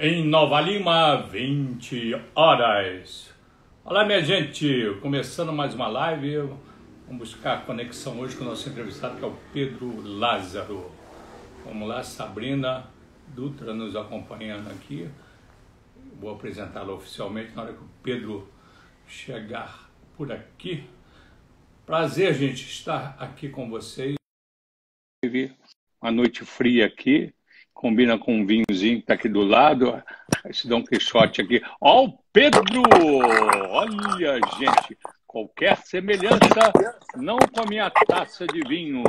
em Nova Lima, 20 horas. Olá, minha gente, começando mais uma live. Vamos buscar conexão hoje com o nosso entrevistado, que é o Pedro Lázaro. Vamos lá, Sabrina Dutra nos acompanhando aqui. Vou apresentá-la oficialmente na hora que o Pedro chegar por aqui. Prazer, gente, estar aqui com vocês. Uma noite fria aqui, combina com um vinhozinho que está aqui do lado. Esse Dom Quixote aqui. Ó, o Pedro! Olha, gente, qualquer semelhança, não com a minha taça de vinho.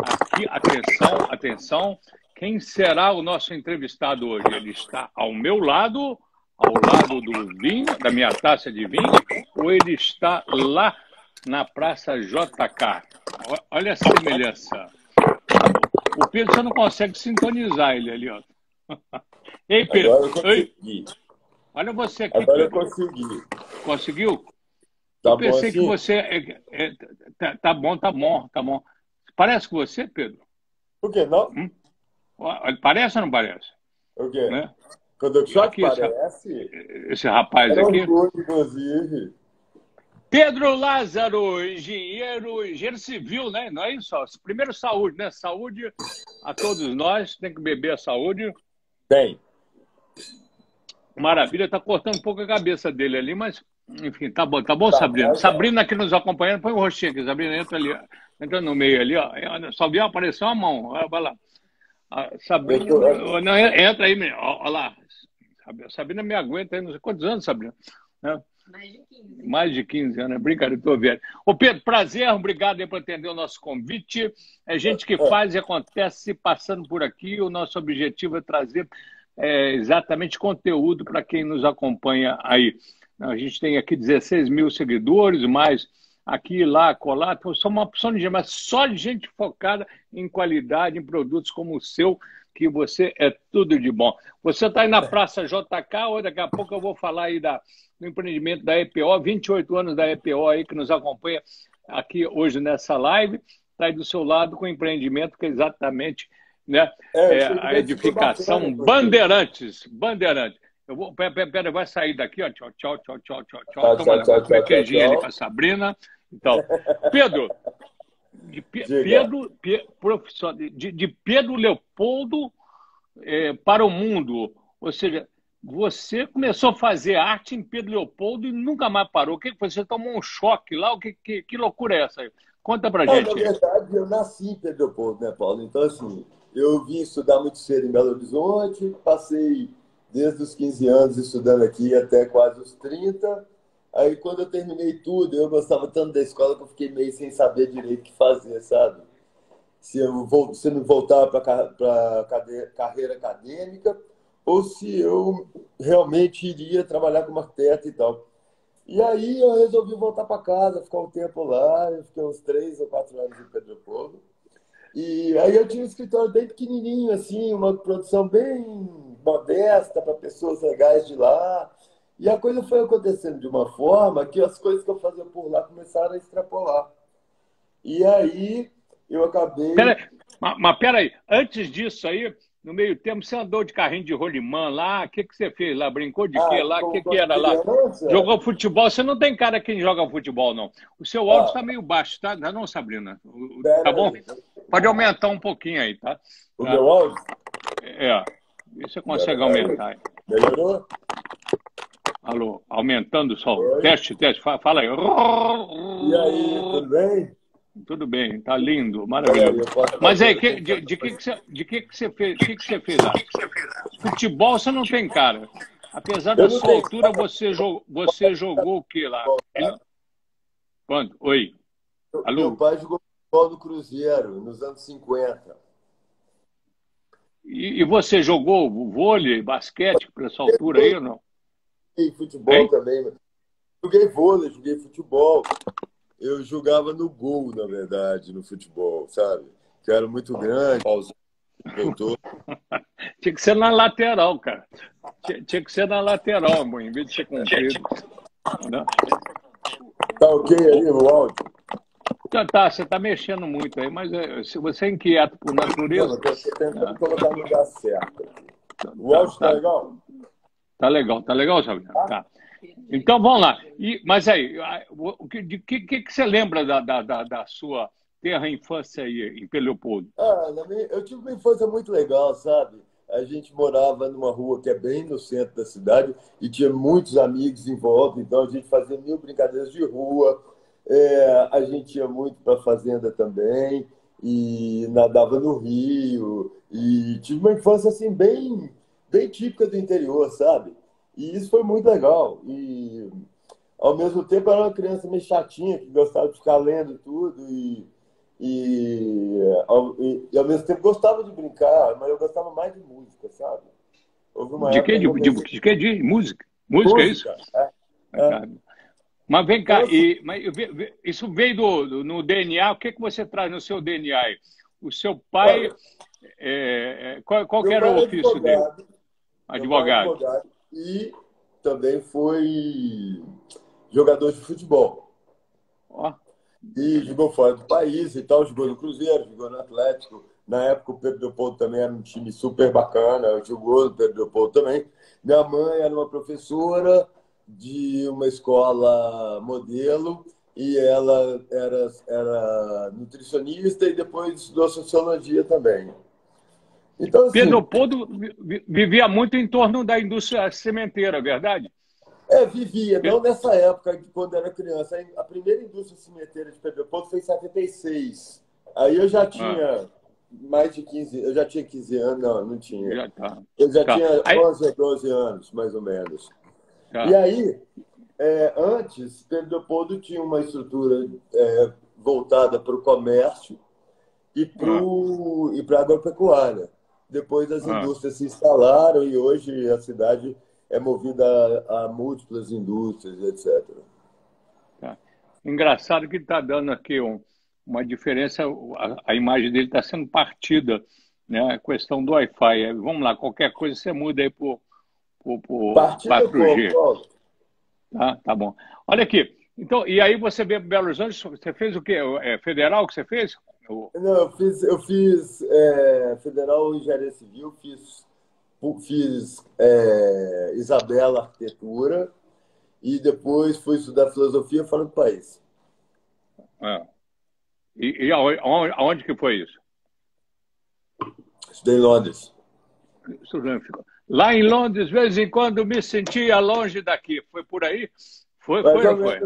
Aqui, atenção, atenção. Quem será o nosso entrevistado hoje? Ele está ao meu lado, ao lado do vinho, da minha taça de vinho, ou ele está lá na Praça JK? Olha a semelhança. O Pedro você não consegue sintonizar ele ali, ó. Ei, Pedro. Agora eu consegui. Olha você aqui. Agora Pedro. eu consegui. Conseguiu? Tá eu bom pensei assim? que você. É, é, tá, tá bom, tá bom, tá bom. Parece com você, Pedro? Por que não? Olha, Parece ou não parece? O quê? Né? Quando eu choque Aqui, parece. Esse rapaz É aqui. orgulho, inclusive. Pedro Lázaro, engenheiro, engenheiro civil, né? Não é isso? Primeiro saúde, né? Saúde a todos nós, tem que beber a saúde. Tem. Maravilha, tá cortando um pouco a cabeça dele ali, mas enfim, tá bom, tá bom, Tá, Sabrina. tá, tá. Sabrina aqui nos acompanhando, põe o rostinho aqui, Sabrina, entra ali, entra no meio ali, ó. Só viu aparecer uma mão, vai lá. A Sabrina, Eu tô- não, entra aí, menino. ó, ó lá. Sabrina me aguenta aí, não sei quantos anos, Sabrina. Né? Mais de 15. Mais de 15 anos, é brincadeira, estou velho. Ô Pedro, prazer, obrigado aí por atender o nosso convite. É gente que faz e acontece passando por aqui. O nosso objetivo é trazer é, exatamente conteúdo para quem nos acompanha aí. A gente tem aqui 16 mil seguidores, mais aqui, lá, colar. Então, só uma opção de gente, mas só de gente focada em qualidade, em produtos como o seu, que você é tudo de bom. Você está aí na Praça JK, ou daqui a pouco eu vou falar aí da, do empreendimento da EPO, 28 anos da EPO aí que nos acompanha aqui hoje nessa live, está aí do seu lado com o empreendimento que é exatamente né, É, é, a edificação Bandeirantes. Bandeirantes. Eu vou, pera, pera, pera, vai sair daqui, ó. Tchau, tchau, tchau, tchau, tchau. Tchau, Toma tchau, tchau, comer tchau, queijinho tchau. ali com a Sabrina. Então, Pedro, de Pe- Diga. Pedro, Pe- de, de Pedro Leopoldo eh, para o mundo. Ou seja, você começou a fazer arte em Pedro Leopoldo e nunca mais parou. O que? Você tomou um choque lá? O que, que, que loucura é essa? Conta pra gente. na verdade, eu nasci em Pedro Leopoldo, né, Paulo? Então, assim, eu vim estudar muito cedo em Belo Horizonte, passei desde os 15 anos estudando aqui até quase os 30. Aí, quando eu terminei tudo, eu gostava tanto da escola que eu fiquei meio sem saber direito o que fazer, sabe? Se eu vou, se eu não voltar para carreira acadêmica ou se eu realmente iria trabalhar como arquiteto e tal. E aí eu resolvi voltar para casa, ficar um tempo lá. Eu fiquei uns três ou quatro anos em Pedro Leopoldo. E aí eu tinha um escritório bem pequenininho, assim, uma produção bem modesta para pessoas legais de lá. E a coisa foi acontecendo de uma forma que as coisas que eu fazia por lá começaram a extrapolar. E aí eu acabei. Pera, mas, mas peraí, antes disso aí, no meio tempo, você andou de carrinho de rolimã lá, o que, que você fez lá? Brincou de quê lá? O que, que era lá? Jogou futebol? Você não tem cara quem joga futebol, não. O seu áudio Ah. está meio baixo, tá? Não, Sabrina? Pera Tá bom? aí. Pode aumentar um pouquinho aí, tá? O Tá. meu áudio É. Vê se você consegue Pera aumentar aí. melhorou? Alô, aumentando só. Oi. Teste, teste. Fa- Fala aí. E aí, tudo bem? Tudo bem, tá lindo, Peraí, maravilhoso. Mas aí, que- de, de que, que você, de que, que você fez? Que que você fez lá? Futebol você não tem cara. Apesar da sua altura, você, jo- você jogou o que lá? Quando? Oi. Alô? Meu pai jogou futebol no Cruzeiro, nos anos 50. E, e você jogou vôlei, basquete, por essa altura aí ou não? Joguei futebol também. Joguei vôlei, joguei futebol. Eu jogava no gol, na verdade, no futebol, sabe? Que era muito grande, voltou. Tinha que ser na lateral, cara. Tinha, tinha que ser na lateral, amor, em vez de ser comprido. Tá ok aí o áudio? Tá, tá, você tá mexendo muito aí, mas é, se você é inquieto por Não, natureza. eu tô tentando colocar no lugar certo. aqui. O tá, áudio tá tá, legal? Tá legal, tá legal, Sabrina. Tá. tá. Então vamos lá. E, mas aí, o que, de que, que, você lembra da, da, da, da sua terra infância aí em Peleopoldo? Ah, minha, eu tive uma infância muito legal, sabe? A gente morava numa rua que é bem no centro da cidade e tinha muitos amigos em volta, então a gente fazia mil brincadeiras de rua. É, a gente ia muito para a fazenda também e nadava no rio e tive uma infância assim bem bem típica do interior, sabe? E isso foi muito legal. E ao mesmo tempo era uma criança meio chatinha que gostava de ficar lendo tudo e e ao, e, e ao mesmo tempo gostava de brincar, mas eu gostava mais de música, sabe? de que? De, de, de, que? De música? Música, música é isso? É, é. Mas vem cá, e, mas, isso veio do, do, no DNA, o que, que você traz no seu DNA? O seu pai, é, é, qual, qual era o ofício advogado, dele? Advogado. advogado. E também foi jogador de futebol. Oh. E jogou fora do país e tal, jogou no Cruzeiro, jogou no Atlético. Na época o Pedro Leopoldo também era um time super bacana, jogou no Pedro Leopoldo também. Minha mãe era uma professora de uma escola modelo e ela era, era nutricionista e depois estudou sociologia também. Então, assim, Pedro Leopoldo vivia muito em torno da indústria sementeira, verdade? É, vivia, não nessa época, quando era criança. A primeira indústria cimenteira de Pedro Leopoldo foi em 76. Aí eu já tinha ah. mais de 15 eu já tinha 15 anos, não, não tinha. Já tá. Eu já tá. tinha aí... 11 ou 12 anos, mais ou menos. Tá. E aí, é, antes, Pedro Leopoldo tinha uma estrutura é, voltada para o comércio e para ah. a agropecuária. Depois as ah. indústrias se instalaram e hoje a cidade é movida a, a múltiplas indústrias, etc. Tá. Engraçado que está dando aqui um, uma diferença, a, a imagem dele está sendo partida, né? A questão do Wi-Fi. Vamos lá, qualquer coisa você muda aí por por, por 4G. Tá, tá bom. Olha aqui. Então, e aí você veio para Belo Horizonte, você fez o quê? É federal que você fez? Não, eu fiz, eu fiz é, federal engenharia civil, fiz, fiz é, Isabela arquitetura e depois fui estudar filosofia fora do país. É. E, e aonde, aonde, que foi isso? Estudei em Londres. Lá em Londres, de vez em quando, me sentia longe daqui. Foi por aí? Foi, foi ou foi?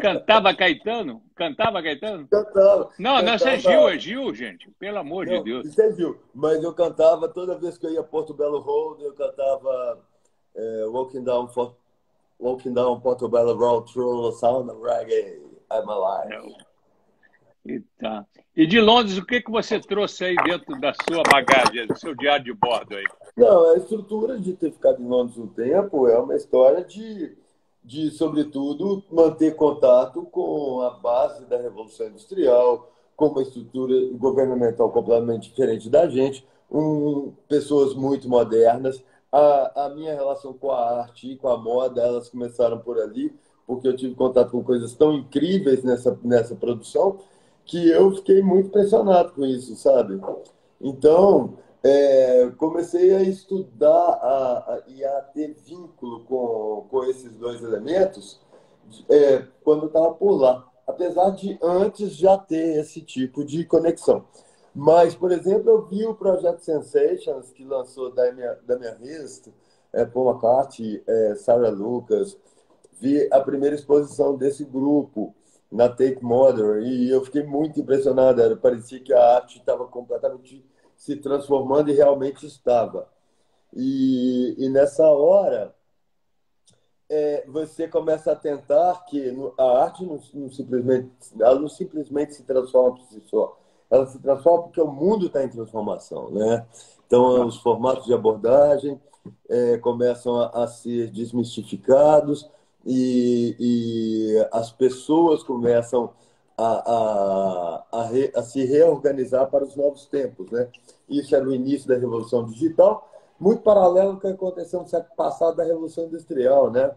Cantava Caetano? Cantava Caetano? Cantava. Não, cantava... não, isso é Gil, é Gil, gente. Pelo amor não, de Deus. Isso é Gil. Mas eu cantava, toda vez que eu ia a Porto Belo Road, eu cantava é, Walking Down for... Walking Down Porto Belo Road Through the Sound of Reggae. I'm alive. E, tá. e de Londres, o que, que você trouxe aí dentro da sua bagagem, do seu diário de bordo aí? Não, a estrutura de ter ficado em Londres um tempo é uma história de, de, sobretudo, manter contato com a base da Revolução Industrial, com uma estrutura governamental completamente diferente da gente, um, pessoas muito modernas. A, a minha relação com a arte e com a moda, elas começaram por ali, porque eu tive contato com coisas tão incríveis nessa, nessa produção que eu fiquei muito impressionado com isso, sabe? Então, é, comecei a estudar a, a, e a ter vínculo com, com esses dois elementos é, quando estava por lá, apesar de antes já ter esse tipo de conexão. Mas, por exemplo, eu vi o projeto Sensations, que lançou da minha, da minha revista, é, Paul McCartney, é, Sarah Lucas, vi a primeira exposição desse grupo, na Tate Modern e eu fiquei muito impressionado. Era, parecia que a arte estava completamente se transformando e realmente estava. E, e nessa hora, é, você começa a tentar que a arte não, não, simplesmente, ela não simplesmente se transforma por si só. Ela se transforma porque o mundo está em transformação. Né? Então, os formatos de abordagem é, começam a, a ser desmistificados e, e as pessoas começam a, a, a, re, a, se reorganizar para os novos tempos. Né? Isso era o início da Revolução Digital, muito paralelo ao que aconteceu no século passado da Revolução Industrial. Né?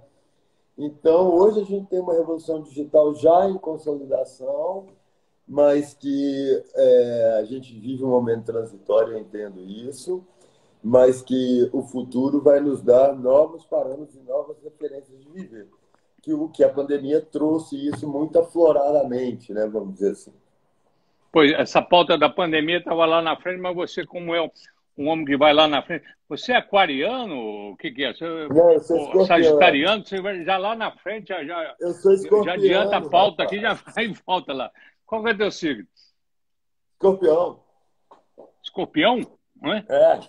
Então, hoje a gente tem uma Revolução Digital já em consolidação, mas que é, a gente vive um momento transitório, eu entendo isso. mas que o futuro vai nos dar novos parâmetros e novas referências de viver. Que o que a pandemia trouxe isso muito afloradamente, né, vamos dizer assim. Pois, essa pauta da pandemia estava lá na frente, mas você, como é um homem que vai lá na frente, você é aquariano? O que, que é? Você, Não, eu sou escorpiano. Sagitariano, você vai já lá na frente, já, já, eu sou escorpiano, já adianta a pauta rapaz. aqui, já vai e volta lá. Qual é o teu signo? Escorpião. Escorpião? Não é? É.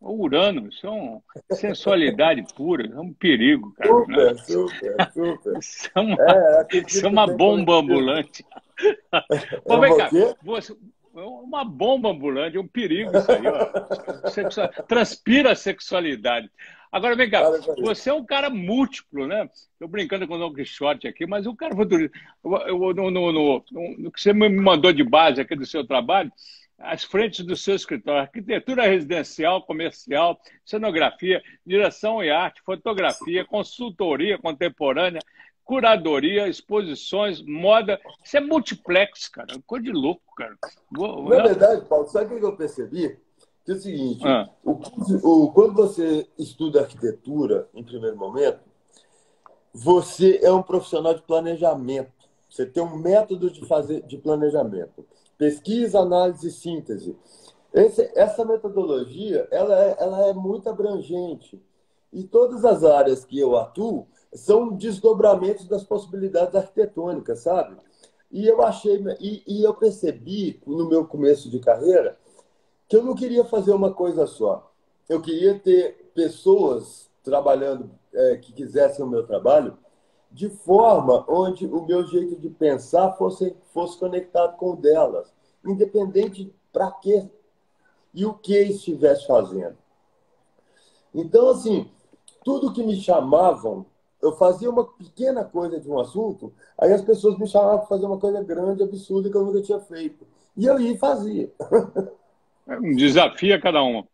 O Urano, isso é uma sensualidade pura, é um perigo, cara. Super, né? super, super. Isso é uma, é, isso é uma bomba ambulante. Pô, vem cá, você, uma bomba ambulante, um perigo isso aí, ó. Sexual, transpira a sexualidade. Agora, vem cá, você é um cara múltiplo, né? Estou brincando com o Don Quixote aqui, mas o cara futurista. No, no, no, no, que você me mandou de base aqui do seu trabalho, as frentes do seu escritório: arquitetura residencial, comercial, cenografia, direção e arte, fotografia, consultoria contemporânea, curadoria, exposições, moda. Isso é multiplex, cara. Coisa de louco, cara. Na verdade, Paulo, sabe o que eu percebi? Que é o seguinte: ah. o, o, quando você estuda arquitetura, em primeiro momento, você é um profissional de planejamento. Você tem um método de fazer de planejamento pesquisa, análise e síntese. Esse, essa metodologia ela é, ela é muito abrangente. E todas as áreas que eu atuo são desdobramentos das possibilidades arquitetônicas, sabe? E eu achei, e, e eu percebi no meu começo de carreira que eu não queria fazer uma coisa só. Eu queria ter pessoas trabalhando é, que quisessem o meu trabalho de forma onde o meu jeito de pensar fosse, fosse conectado com o delas, independente para quê e o que estivesse fazendo. Então, assim, tudo que me chamavam, eu fazia uma pequena coisa de um assunto, aí as pessoas me chamavam para fazer uma coisa grande, absurda, que eu nunca tinha feito. E eu ia e fazia. É um desafio a cada um.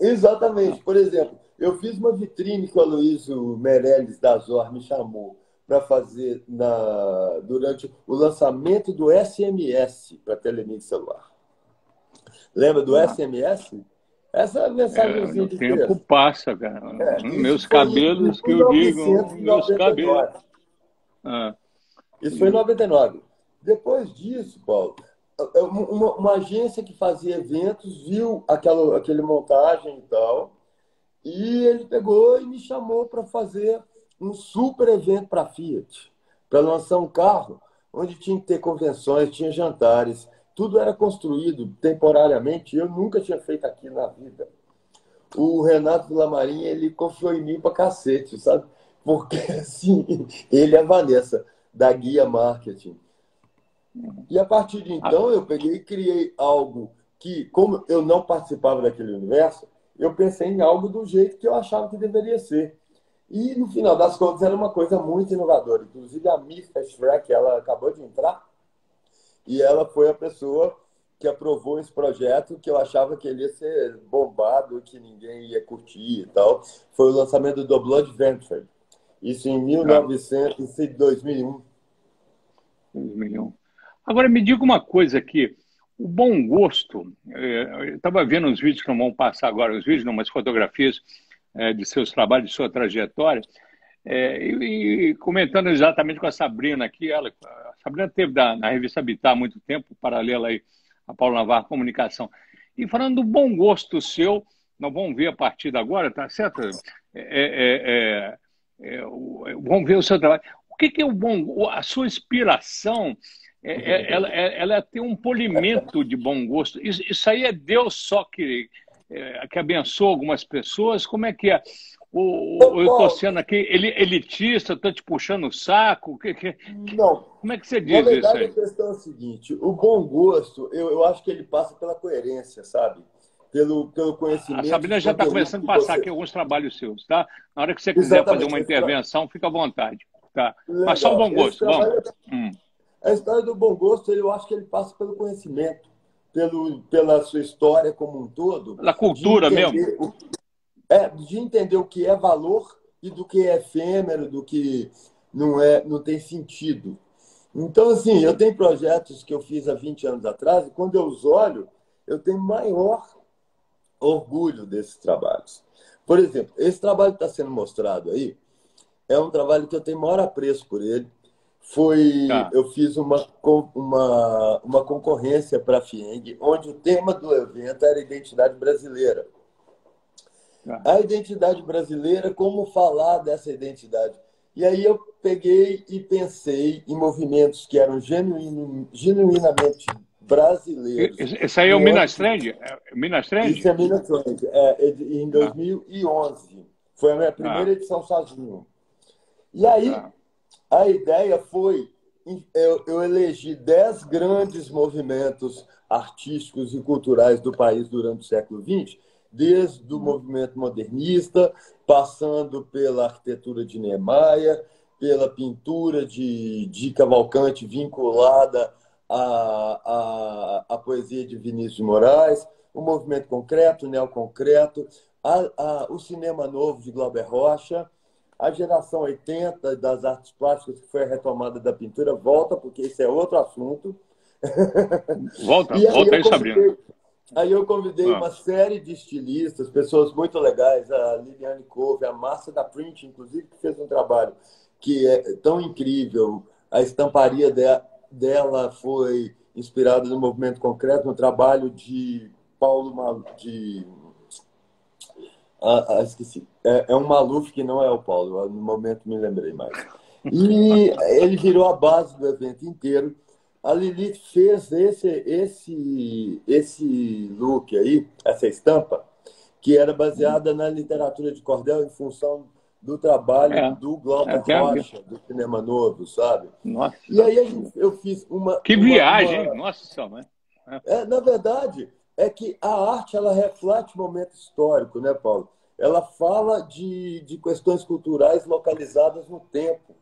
Exatamente. Por exemplo, eu fiz uma vitrine que o Aloysio Meirelles da Zor me chamou para fazer na, durante o lançamento do SMS para telemídia celular. Lembra do ah. SMS? Essa mensagem é, O tempo texto. passa, cara. É, meus cabelos que eu digo, meus cabelos. Ah. Isso foi em 99. Depois disso, Paulo, é, uma, uma, agência que fazia eventos viu aquela, aquele montagem e tal, e ele pegou e me chamou para fazer um super evento para a Fiat, para lançar um carro onde tinha que ter convenções, tinha jantares, tudo era construído temporariamente. Eu nunca tinha feito aquilo na vida. O Renato Lamarim, ele confiou em mim para cacete, sabe? Porque, assim, ele é a Vanessa, da Guia Marketing. E a partir de então, eu peguei e criei algo que, como eu não participava daquele universo, eu pensei em algo do jeito que eu achava que deveria ser. E, no final das contas, era uma coisa muito inovadora. Inclusive, a Mirka Schreck, ela acabou de entrar e ela foi a pessoa que aprovou esse projeto que eu achava que ele ia ser bombado, que ninguém ia curtir e tal. Foi o lançamento do Blood Venture. Isso em 1900 e 2001. 2001. Agora, me diga uma coisa aqui. O bom gosto, é, eu estava vendo uns vídeos que não vão passar agora, os vídeos não, mas fotografias é, de seus trabalhos, de sua trajetória, é, e, e, comentando exatamente com a Sabrina aqui, ela, a Sabrina teve da, na revista Habitat há muito tempo, paralela aí a Paulo Navarro Comunicação, e falando do bom gosto seu, nós vamos ver a partir de agora, tá certo? É, é, é, é vamos ver o seu trabalho. O que, que é o bom, a sua inspiração? ela, ela é ter um polimento de bom gosto. Isso, isso aí é Deus só que, é, que abençoa algumas pessoas? Como é que é? O, o, eu estou sendo aqui elitista, estou te puxando o saco? Que, que, Não. Como é que você diz Na verdade, isso aí? a questão é a seguinte: o bom gosto, eu, eu acho que ele passa pela coerência, sabe? Pelo, pelo conhecimento. A Sabrina já está começando a passar você... aqui alguns trabalhos seus, tá? Na hora que você quiser Exatamente. fazer uma intervenção, fica à vontade. Tá? Mas só o bom gosto, vamos. É... Hum. A história do bom gosto, eu acho que ele passa pelo conhecimento pelo, pela sua história como um todo. Pela cultura mesmo. O, é, de entender o que é valor e do que é efêmero, do que não, é, não tem sentido. Então, assim, eu tenho projetos que eu fiz há 20 anos atrás, e quando eu os olho, eu tenho maior orgulho desses trabalhos. Por exemplo, esse trabalho que está sendo mostrado aí é um trabalho que eu tenho maior apreço por ele. Foi, tá. eu fiz uma, uma, uma concorrência para a FIENG, onde o tema do evento era identidade brasileira. Tá. A identidade brasileira, como falar dessa identidade? E aí eu peguei e pensei em movimentos que eram genuinamente brasileiros. Esse aí é o Minas Trend? É Minas Trend? Isso é Minas Trend. É, em 2011. Ah. Foi a minha primeira ah. edição sozinho. E aí, ah. A ideia foi... Eu, eu elegi dez grandes movimentos artísticos e culturais do país durante o século XX, desde o movimento modernista, passando pela arquitetura de Niemeyer, pela pintura de, de Cavalcante vinculada à, à, à poesia de Vinícius de Moraes, o movimento concreto, o neoconcreto, a, a, o cinema novo de Glauber Rocha, a geração 80 das artes plásticas, que foi a retomada da pintura, volta, porque esse é outro assunto. Volta, aí volta aí, Sabrina. Aí eu convidei ah. uma série de estilistas, pessoas muito legais, a Liliane Couve, a Márcia da Print, inclusive, que fez um trabalho que é tão incrível. A estamparia dela foi inspirada no movimento concreto, no trabalho de Paulo de ah, ah, esqueci. É, é um Maluf que não é o Paulo, no momento me lembrei mais. E ele virou a base do evento inteiro a Lilith fez esse, esse, esse look aí, essa estampa, que era baseada na literatura de cordel em função do trabalho é. do Glauber é, Rocha, do Cinema Novo, sabe? Nossa. E aí eu fiz uma... Que uma, viagem, uma... nossa senhora. É. é, na verdade, é que a arte ela reflete o momento histórico, né, Paulo? Ela fala de, de questões culturais localizadas no tempo.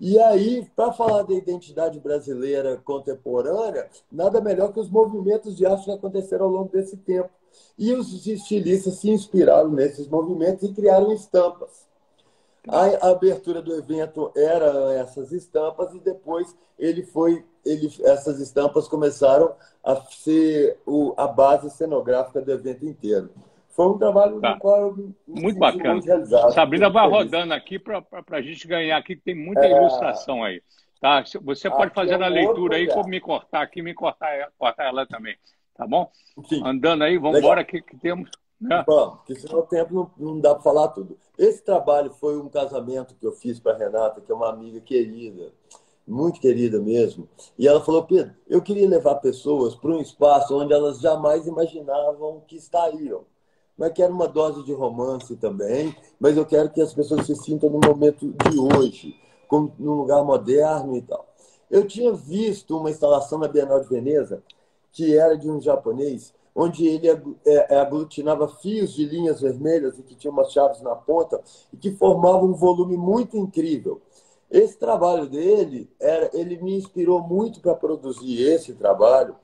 E aí, para falar da identidade brasileira contemporânea, nada melhor que os movimentos de arte que aconteceram ao longo desse tempo. E os estilistas se inspiraram nesses movimentos e criaram estampas. A abertura do evento era essas estampas e depois ele foi, ele, essas estampas começaram a ser o, a base cenográfica do evento inteiro. Foi um trabalho tá. qual Muito bacana. Sabrina vai rodando aqui para a gente ganhar aqui, que tem muita é... ilustração aí. Tá? Você pode aqui fazer é a leitura aí, como me cortar aqui, me cortar, cortar ela também. Tá bom? Sim. Andando aí, vamos embora aqui que temos. Né? Bom, porque senão o tempo não, não dá para falar tudo. Esse trabalho foi um casamento que eu fiz para Renata, que é uma amiga querida, muito querida mesmo. E ela falou: Pedro, eu queria levar pessoas para um espaço onde elas jamais imaginavam que estariam mas quero uma dose de romance também, mas eu quero que as pessoas se sintam no momento de hoje, como num lugar moderno e tal. Eu tinha visto uma instalação na Bienal de Veneza, que era de um japonês, onde ele é, é, aglutinava fios de linhas vermelhas e que tinha umas chaves na ponta e que formava um volume muito incrível. Esse trabalho dele, era, ele me inspirou muito para produzir esse trabalho,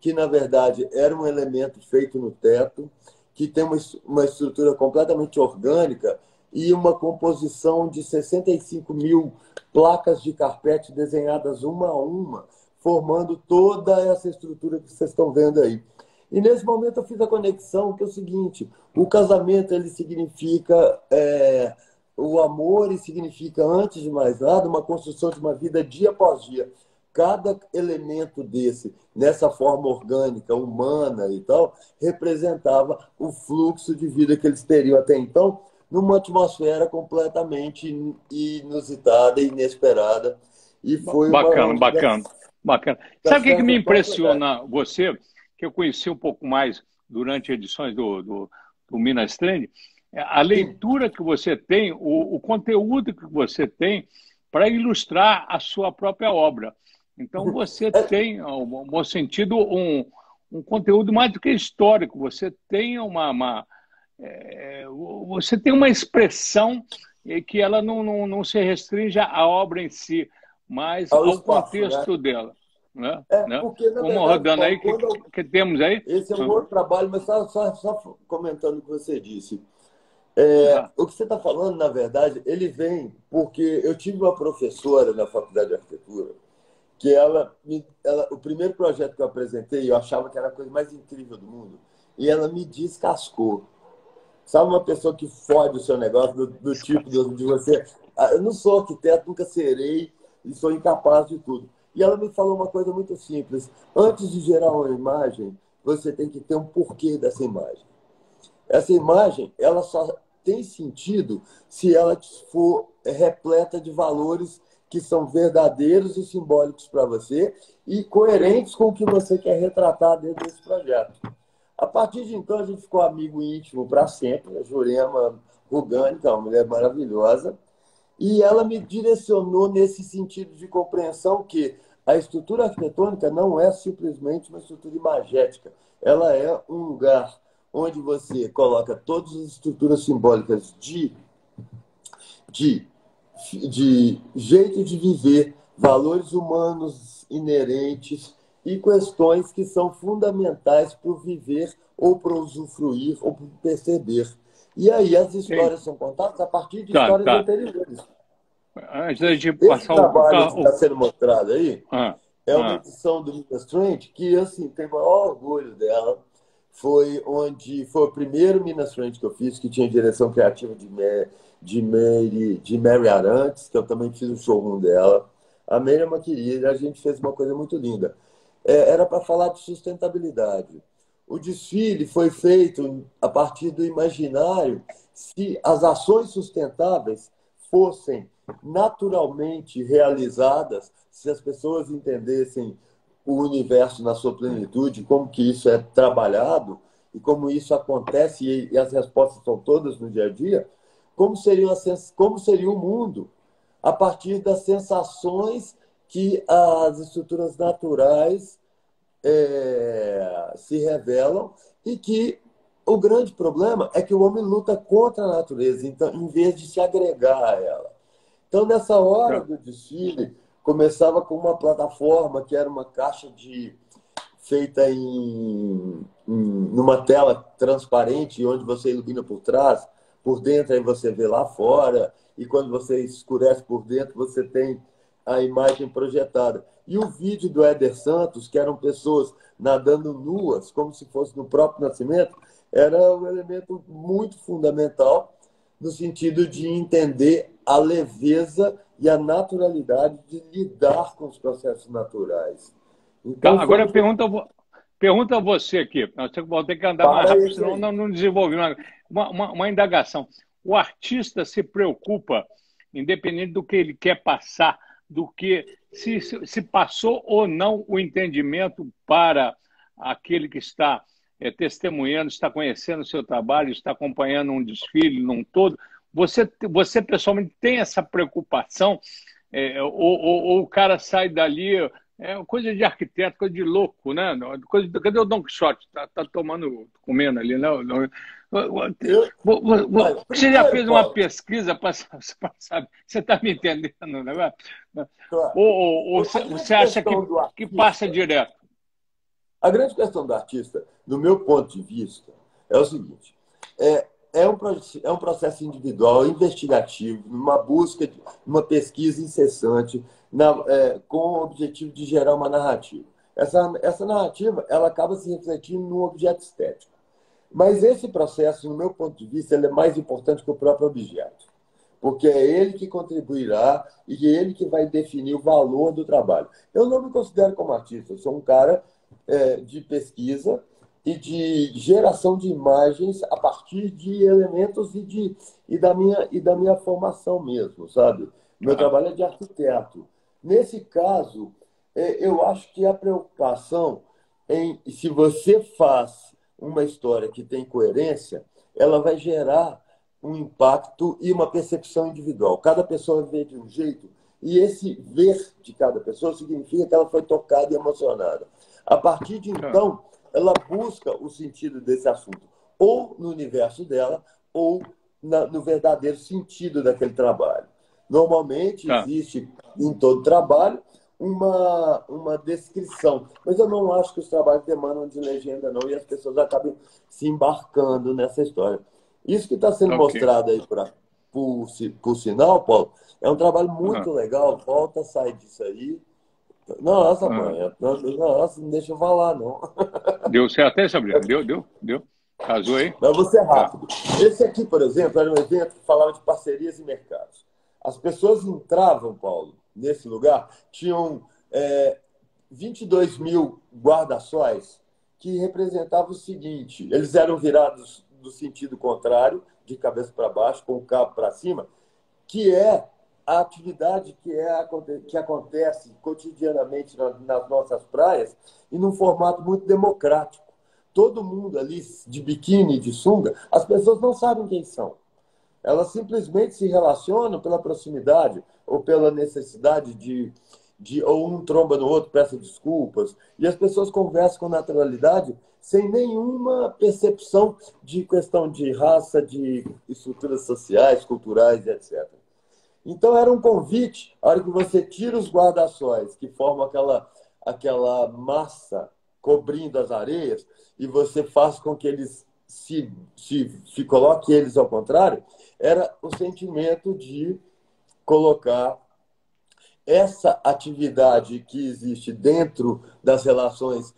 que na verdade era um elemento feito no teto, que tem uma, uma estrutura completamente orgânica e uma composição de 65 mil placas de carpete desenhadas uma a uma, formando toda essa estrutura que vocês estão vendo aí. E nesse momento eu fiz a conexão que é o seguinte: o casamento ele significa é, o amor e significa antes de mais nada uma construção de uma vida dia após dia cada elemento desse, nessa forma orgânica, humana e tal, representava o fluxo de vida que eles teriam até então, numa atmosfera completamente inusitada, inesperada. E foi bacana, bacana, bacana. Sabe o que, que me impressiona você, que eu conheci um pouco mais durante edições do, do, do Minas Trend, é a leitura que você tem, o, o conteúdo que você tem para ilustrar a sua própria obra. Então você é. tem, no sentido, um, um conteúdo mais do que histórico. Você tem uma, uma é, você tem uma expressão que ela não, não, não, se restringe à obra em si, mas ao, ao espaço, contexto né? dela. Né? É, né? porque, Vamos verdade, rodando aí, que, que, temos aí? Esse é um outro trabalho, mas só, só, só comentando o que você disse. É, ah. O que você está falando, na verdade, ele vem porque eu tive uma professora na Faculdade de Arquitetura que ela, ela, o primeiro projeto que eu apresentei, eu achava que era a coisa mais incrível do mundo. e ela me descascou. Sabe uma pessoa que fode o seu negócio, do, do tipo de, de você. Ah, eu não sou arquiteto, nunca serei, e sou incapaz de tudo. E ela me falou uma coisa muito simples. Antes de gerar uma imagem, você tem que ter um porquê dessa imagem. Essa imagem, ela só tem sentido se ela for repleta de valores que são verdadeiros e simbólicos para você e coerentes com o que você quer retratar dentro desse projeto. A partir de então, a gente ficou amigo íntimo para sempre. A Jurema Rugani, que é uma mulher maravilhosa, e ela me direcionou nesse sentido de compreensão que a estrutura arquitetônica não é simplesmente uma estrutura imagética. Ela é um lugar onde você coloca todas as estruturas simbólicas de, de, de jeito de viver, valores humanos inerentes e questões que são fundamentais para o viver ou para usufruir ou para perceber. E aí as histórias Sim. são contadas a partir de tá, histórias tá. anteriores. Antes de passar Esse trabalho o... que está sendo mostrado aí ah, é uma ah. edição do Minas Trend que, assim, tem o maior orgulho dela. Foi onde foi o primeiro Minas Trend que eu fiz, que tinha direção criativa de, de, Mary, de Mary Arantes, que eu também fiz o showroom dela. A Mary é uma querida, a gente fez uma coisa muito linda. É, era para falar de sustentabilidade. O desfile foi feito a partir do imaginário se as ações sustentáveis fossem naturalmente realizadas, se as pessoas entendessem o universo na sua plenitude, como que isso é trabalhado e como isso acontece e, as respostas são todas no dia a dia, como seria, como seria o mundo a partir das sensações que as estruturas naturais é, se revelam e que o grande problema é que o homem luta contra a natureza, então, em vez de se agregar a ela. Então, nessa hora do desfile, começava com uma plataforma que era uma caixa de feita em, em numa tela transparente, onde você ilumina por trás, por dentro aí você vê lá fora, e quando você escurece por dentro, você tem a imagem projetada. E o vídeo do Éder Santos, que eram pessoas nadando nuas, como se fosse no próprio nascimento, era um elemento muito fundamental no sentido de entender a leveza e a naturalidade de lidar com os processos naturais. Então, tá, agora foi... pergunta, pergunta a você aqui. Nós vamos ter que andar Para mais rápido, senão não, não desenvolvemos. Uma, uma, uma indagação. O artista se preocupa, independente do que ele quer passar, do que se, se passou ou não o entendimento para aquele que está é, testemunhando, está conhecendo o seu trabalho, está acompanhando um desfile num todo. Você, você pessoalmente tem essa preocupação? É, ou, ou, ou, o cara sai dali, é coisa de arquiteto, coisa de louco, né? Coisa, cadê o Don Quixote? Está tá tomando, comendo ali, né? Você já fez uma pesquisa para saber? Você está me entendendo, né? Ou, ou, ou você acha que, que passa direto? A grande questão do artista, do meu ponto de vista, é o seguinte: é, é, um, é um processo individual, investigativo, numa busca, de, uma pesquisa incessante, na, é, com o objetivo de gerar uma narrativa. Essa, essa narrativa ela acaba se refletindo num objeto estético. Mas esse processo, no meu ponto de vista, ele é mais importante que o próprio objeto. Porque é ele que contribuirá e é ele que vai definir o valor do trabalho. Eu não me considero como artista, eu sou um cara é, de pesquisa e de geração de imagens a partir de elementos e, de, e, da, minha, e da minha formação mesmo, sabe? Meu trabalho é de arquiteto. Nesse caso, é, eu acho que a preocupação em se você faz uma história que tem coerência, ela vai gerar um impacto e uma percepção individual. Cada pessoa vê de um jeito e esse ver de cada pessoa significa que ela foi tocada e emocionada. A partir de então, ela busca o sentido desse assunto, ou no universo dela, ou na, no verdadeiro sentido daquele trabalho. Normalmente tá. existe em todo trabalho uma, uma descrição, mas eu não acho que os trabalhos demandam de legenda, não, e as pessoas acabam se embarcando nessa história. Isso que está sendo okay. mostrado aí por, por, por sinal, Paulo, é um trabalho muito legal. Volta, sai disso aí Nossa, ah. mãe, nossa, não deixa eu falar, não. Deu certo aí, Sabrina? Deu, deu, deu. Casou aí? Mas vou ser rápido. Esse aqui, por exemplo, era um evento que falava de parcerias e mercados. As pessoas entravam, Paulo, nesse lugar, tinham é, 22 mil guarda-sóis que representavam o seguinte: eles eram virados do sentido contrário, de cabeça para baixo, com o cabo para cima, que é a atividade que, é, que acontece cotidianamente nas nossas praias e num formato muito democrático. Todo mundo ali de biquíni, de sunga, as pessoas não sabem quem são. Elas simplesmente se relacionam pela proximidade ou pela necessidade de, de ou um tromba no outro, peça desculpas. E as pessoas conversam com naturalidade sem nenhuma percepção de questão de raça, de estruturas sociais, culturais, etc. Então era um convite, a hora que você tira os guarda-sóis, que formam aquela, aquela massa cobrindo as areias, e você faz com que eles se, se, se coloque eles ao contrário, era o sentimento de colocar essa atividade que existe dentro das relações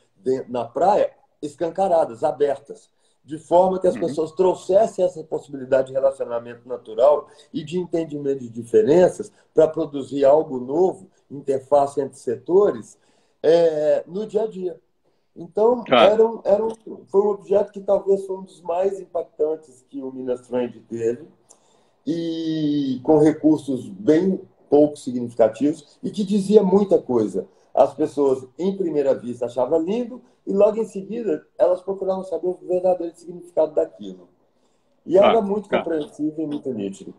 na praia escancaradas, abertas de forma que as uhum. pessoas trouxessem essa possibilidade de relacionamento natural e de entendimento de diferenças para produzir algo novo, interface entre setores, é, no dia a dia. Então, ah. era um, era um, foi um objeto que talvez foi um dos mais impactantes que o Minas Trend teve, e com recursos bem pouco significativos, e que dizia muita coisa. As pessoas, em primeira vista, achavam lindo, e logo em seguida elas procuravam saber o verdadeiro significado daquilo. E era tá, muito tá. compreensível e muito nítido.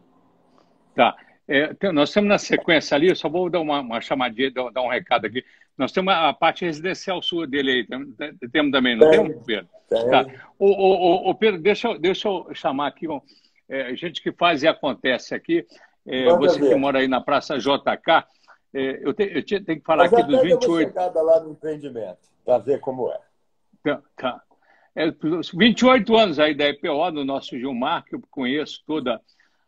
Tá. É, nós temos na sequência ali, eu só vou dar uma, uma chamadinha, dar, dar, um recado aqui. Nós temos a parte residencial sua dele aí, tem, temos também, não tem, temos, Pedro? Tá. O, o, o, Pedro, deixa, deixa eu chamar aqui um, é, gente que faz e acontece aqui. É, você ver. que mora aí na Praça JK, é, eu, te, eu te, tenho que falar Mas aqui dos 28. Eu lá no empreendimento para ver como é. Tá, tá. É, 28 anos aí da EPO, no nosso Gilmar, que eu conheço todas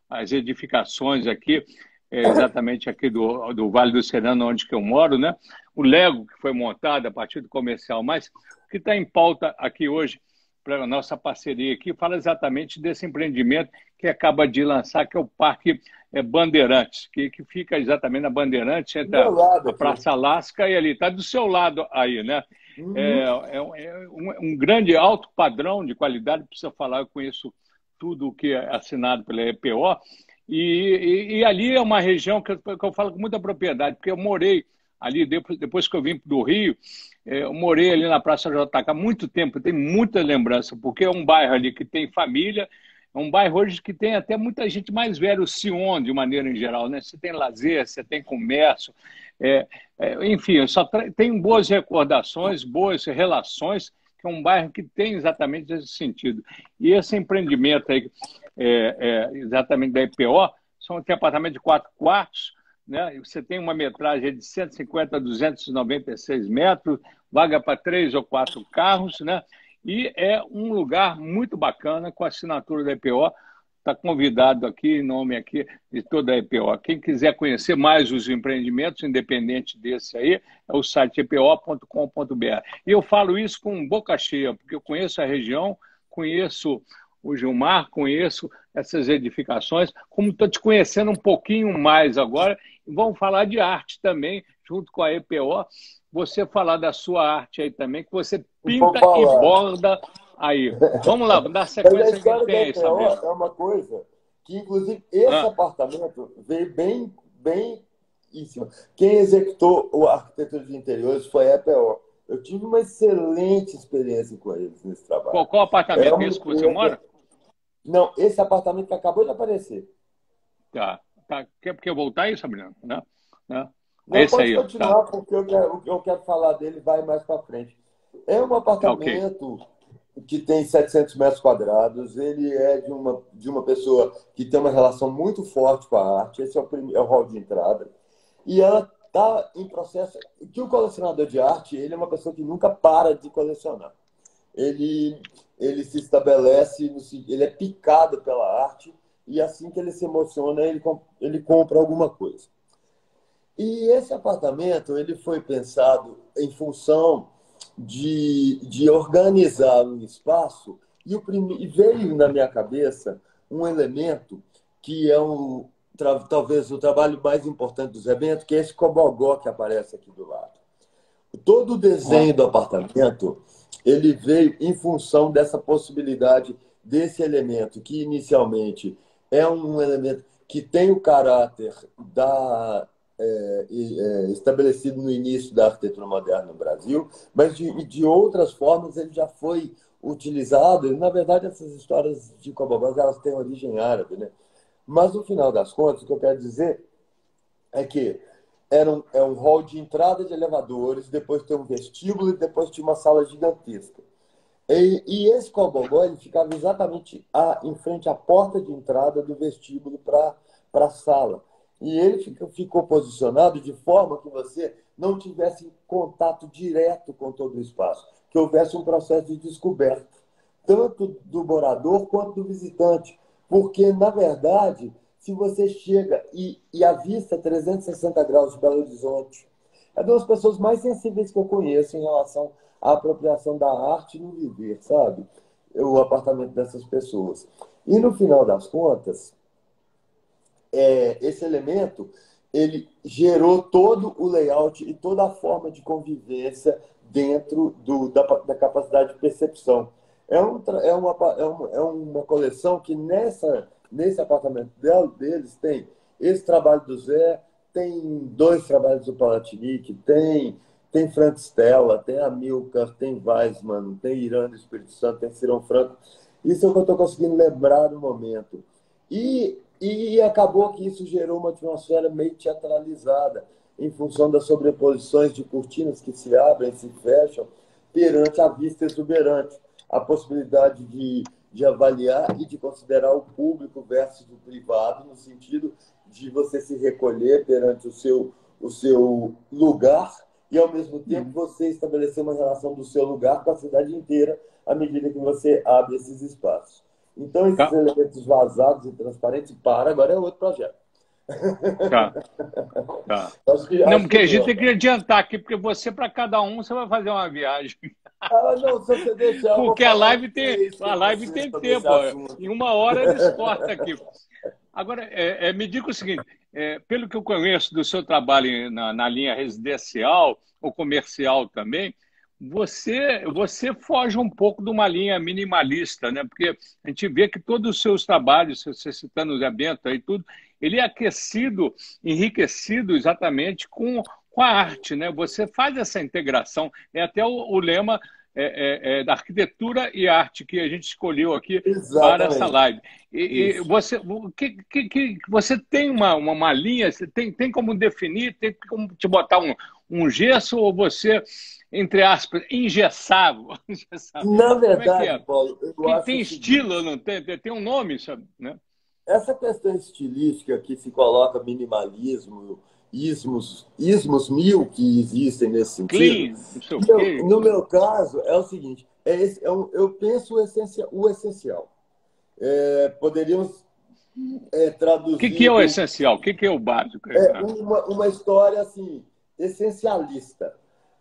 as edificações aqui, é, exatamente aqui do, do Vale do Serano, onde que eu moro, né? O Lego, que foi montado a partir do comercial, mas o que está em pauta aqui hoje, para a nossa parceria aqui, fala exatamente desse empreendimento que acaba de lançar, que é o Parque é, Bandeirantes, que, que fica exatamente na Bandeirantes, entre a, a Praça Lasca e ali. Está do seu lado aí, né? Uhum. É, é, é um, um, grande alto padrão de qualidade, precisa falar, eu conheço tudo o que é assinado pela EPO, e, e, e ali é uma região que eu, que eu, falo com muita propriedade, porque eu morei ali, depois, depois que eu vim do Rio, é, eu morei ali na Praça JK há muito tempo, tem muita lembrança, porque é um bairro ali que tem família, é um bairro hoje que tem até muita gente mais velha, o Sion, de maneira em geral, né? Você tem lazer, você tem comércio, é, é, enfim, só tenho boas recordações, boas relações, que é um bairro que tem exatamente esse sentido. E esse empreendimento aí, é, é exatamente da EPO, são tem apartamento de quatro quartos, né? você tem uma metragem de 150 a 296 metros, vaga para três ou quatro carros, né? E é um lugar muito bacana, com a assinatura da EPO, está convidado aqui, em nome aqui de toda a EPO. Quem quiser conhecer mais os empreendimentos, independente desse aí, é o site epo.com.br. E eu falo isso com boca cheia, porque eu conheço a região, conheço o Gilmar, conheço essas edificações, como estou te conhecendo um pouquinho mais agora, vamos falar de arte também, junto com a EPO. Você falar da sua arte aí também, que você pinta e borda Aí, vamos lá, dar sequência que tem aí, É uma coisa que, inclusive, esse ah. apartamento veio bem, bem em cima. Quem executou a arquitetura de interiores foi a EPO. Eu tive uma excelente experiência com eles nesse trabalho. Qual, qual apartamento é esse que você mora? Não, esse apartamento que acabou de aparecer. Tá. tá. Quer, quer voltar aí, Sabrina? Não, não. Não, esse aí, continuar, tá. porque eu quero, o que eu quero falar dele vai mais para frente. É um apartamento okay que tem 700 metros quadrados, ele é de uma, de uma pessoa que tem uma relação muito forte com a arte, esse é o, primeiro, é o hall de entrada, e ela está em processo... Que o colecionador de arte, ele é uma pessoa que nunca para de colecionar. Ele, ele se estabelece, ele é picado pela arte, e assim que ele se emociona, ele, ele compra alguma coisa. E esse apartamento ele foi pensado em função de, de organizar um espaço e, o e veio na minha cabeça um elemento que é um, talvez o trabalho mais importante dos eventos, que é esse cobogó que aparece aqui do lado. Todo o desenho do apartamento ele veio em função dessa possibilidade desse elemento que inicialmente é um elemento que tem o caráter da é, é, estabelecido no início da arquitetura moderna no Brasil, mas de, de outras formas ele já foi utilizado. Na verdade, essas histórias de cobogós elas têm origem árabe, né? Mas no final das contas, o que eu quero dizer é que era um, é um hall de entrada de elevadores, depois tem um vestíbulo e depois tinha uma sala gigantesca. E, e esse cobogó ele ficava exatamente a, em frente à porta de entrada do vestíbulo para a sala. E ele ficou, ficou posicionado de forma que você não tivesse contato direto com todo o espaço, que houvesse um processo de descoberta, tanto do morador quanto do visitante. Porque, na verdade, se você chega e, e avista 360 graus de Belo Horizonte, é uma das pessoas mais sensíveis que eu conheço em relação à apropriação da arte no viver, sabe? O apartamento dessas pessoas. E no final das contas, é, esse elemento ele gerou todo o layout e toda a forma de convivência dentro do, da, da capacidade de percepção. É, um, é, uma, é, uma, é uma coleção que nessa, nesse apartamento deles tem esse trabalho do Zé, tem dois trabalhos do Palatinic, tem, tem Frank Stella, tem Amilcar, tem Weisman, tem Irã do Espírito Santo, tem Cirão Franco. Isso é o que eu estou conseguindo lembrar no momento. E, e acabou que isso gerou uma atmosfera meio teatralizada, em função das sobreposições de cortinas que se abrem e se fecham perante a vista exuberante a possibilidade de, de avaliar e de considerar o público versus o privado, no sentido de você se recolher perante o seu, o seu lugar e, ao mesmo tempo, você estabelecer uma relação do seu lugar com a cidade inteira à medida que você abre esses espaços. Então, esses tá. elementos vazados e transparentes, para, agora é outro projeto. Tá. tá. Não, porque a gente tem que adiantar aqui, porque você, para cada um, você vai fazer uma viagem. Ah, não, se você deixar. Porque a live tem, a live tem tempo. Em uma hora eles cortam aqui. Agora, é, é, me diga o seguinte: é, pelo que eu conheço do seu trabalho na, na linha residencial ou comercial também, você, você foge um pouco de uma linha minimalista, né? Porque a gente vê que todos os seus trabalhos, você citando o Zé Bento aí tudo, ele é aquecido, enriquecido exatamente com, com a arte, né? Você faz essa integração. É até o, o lema é, é, é, da arquitetura e arte que a gente escolheu aqui Exatamente. para essa live. E, e você, que, que, que, você tem uma, uma, uma, linha, tem, tem como definir, tem como te botar um, um gesso ou você, entre aspas, engessava? Na é verdade, é Paulo, tem, tem estilo, não tem? Tem um nome, sabe? Né? Essa questão estilística que se coloca minimalismo, ismos, ismos mil que existem nesse sentido. Clean, eu, no meu caso, é o seguinte: é esse, é um, eu penso o essencial. O essencial. É, poderíamos é, traduzir. O que, que, é o essencial? O que, que é o básico? É uma, uma história assim, essencialista.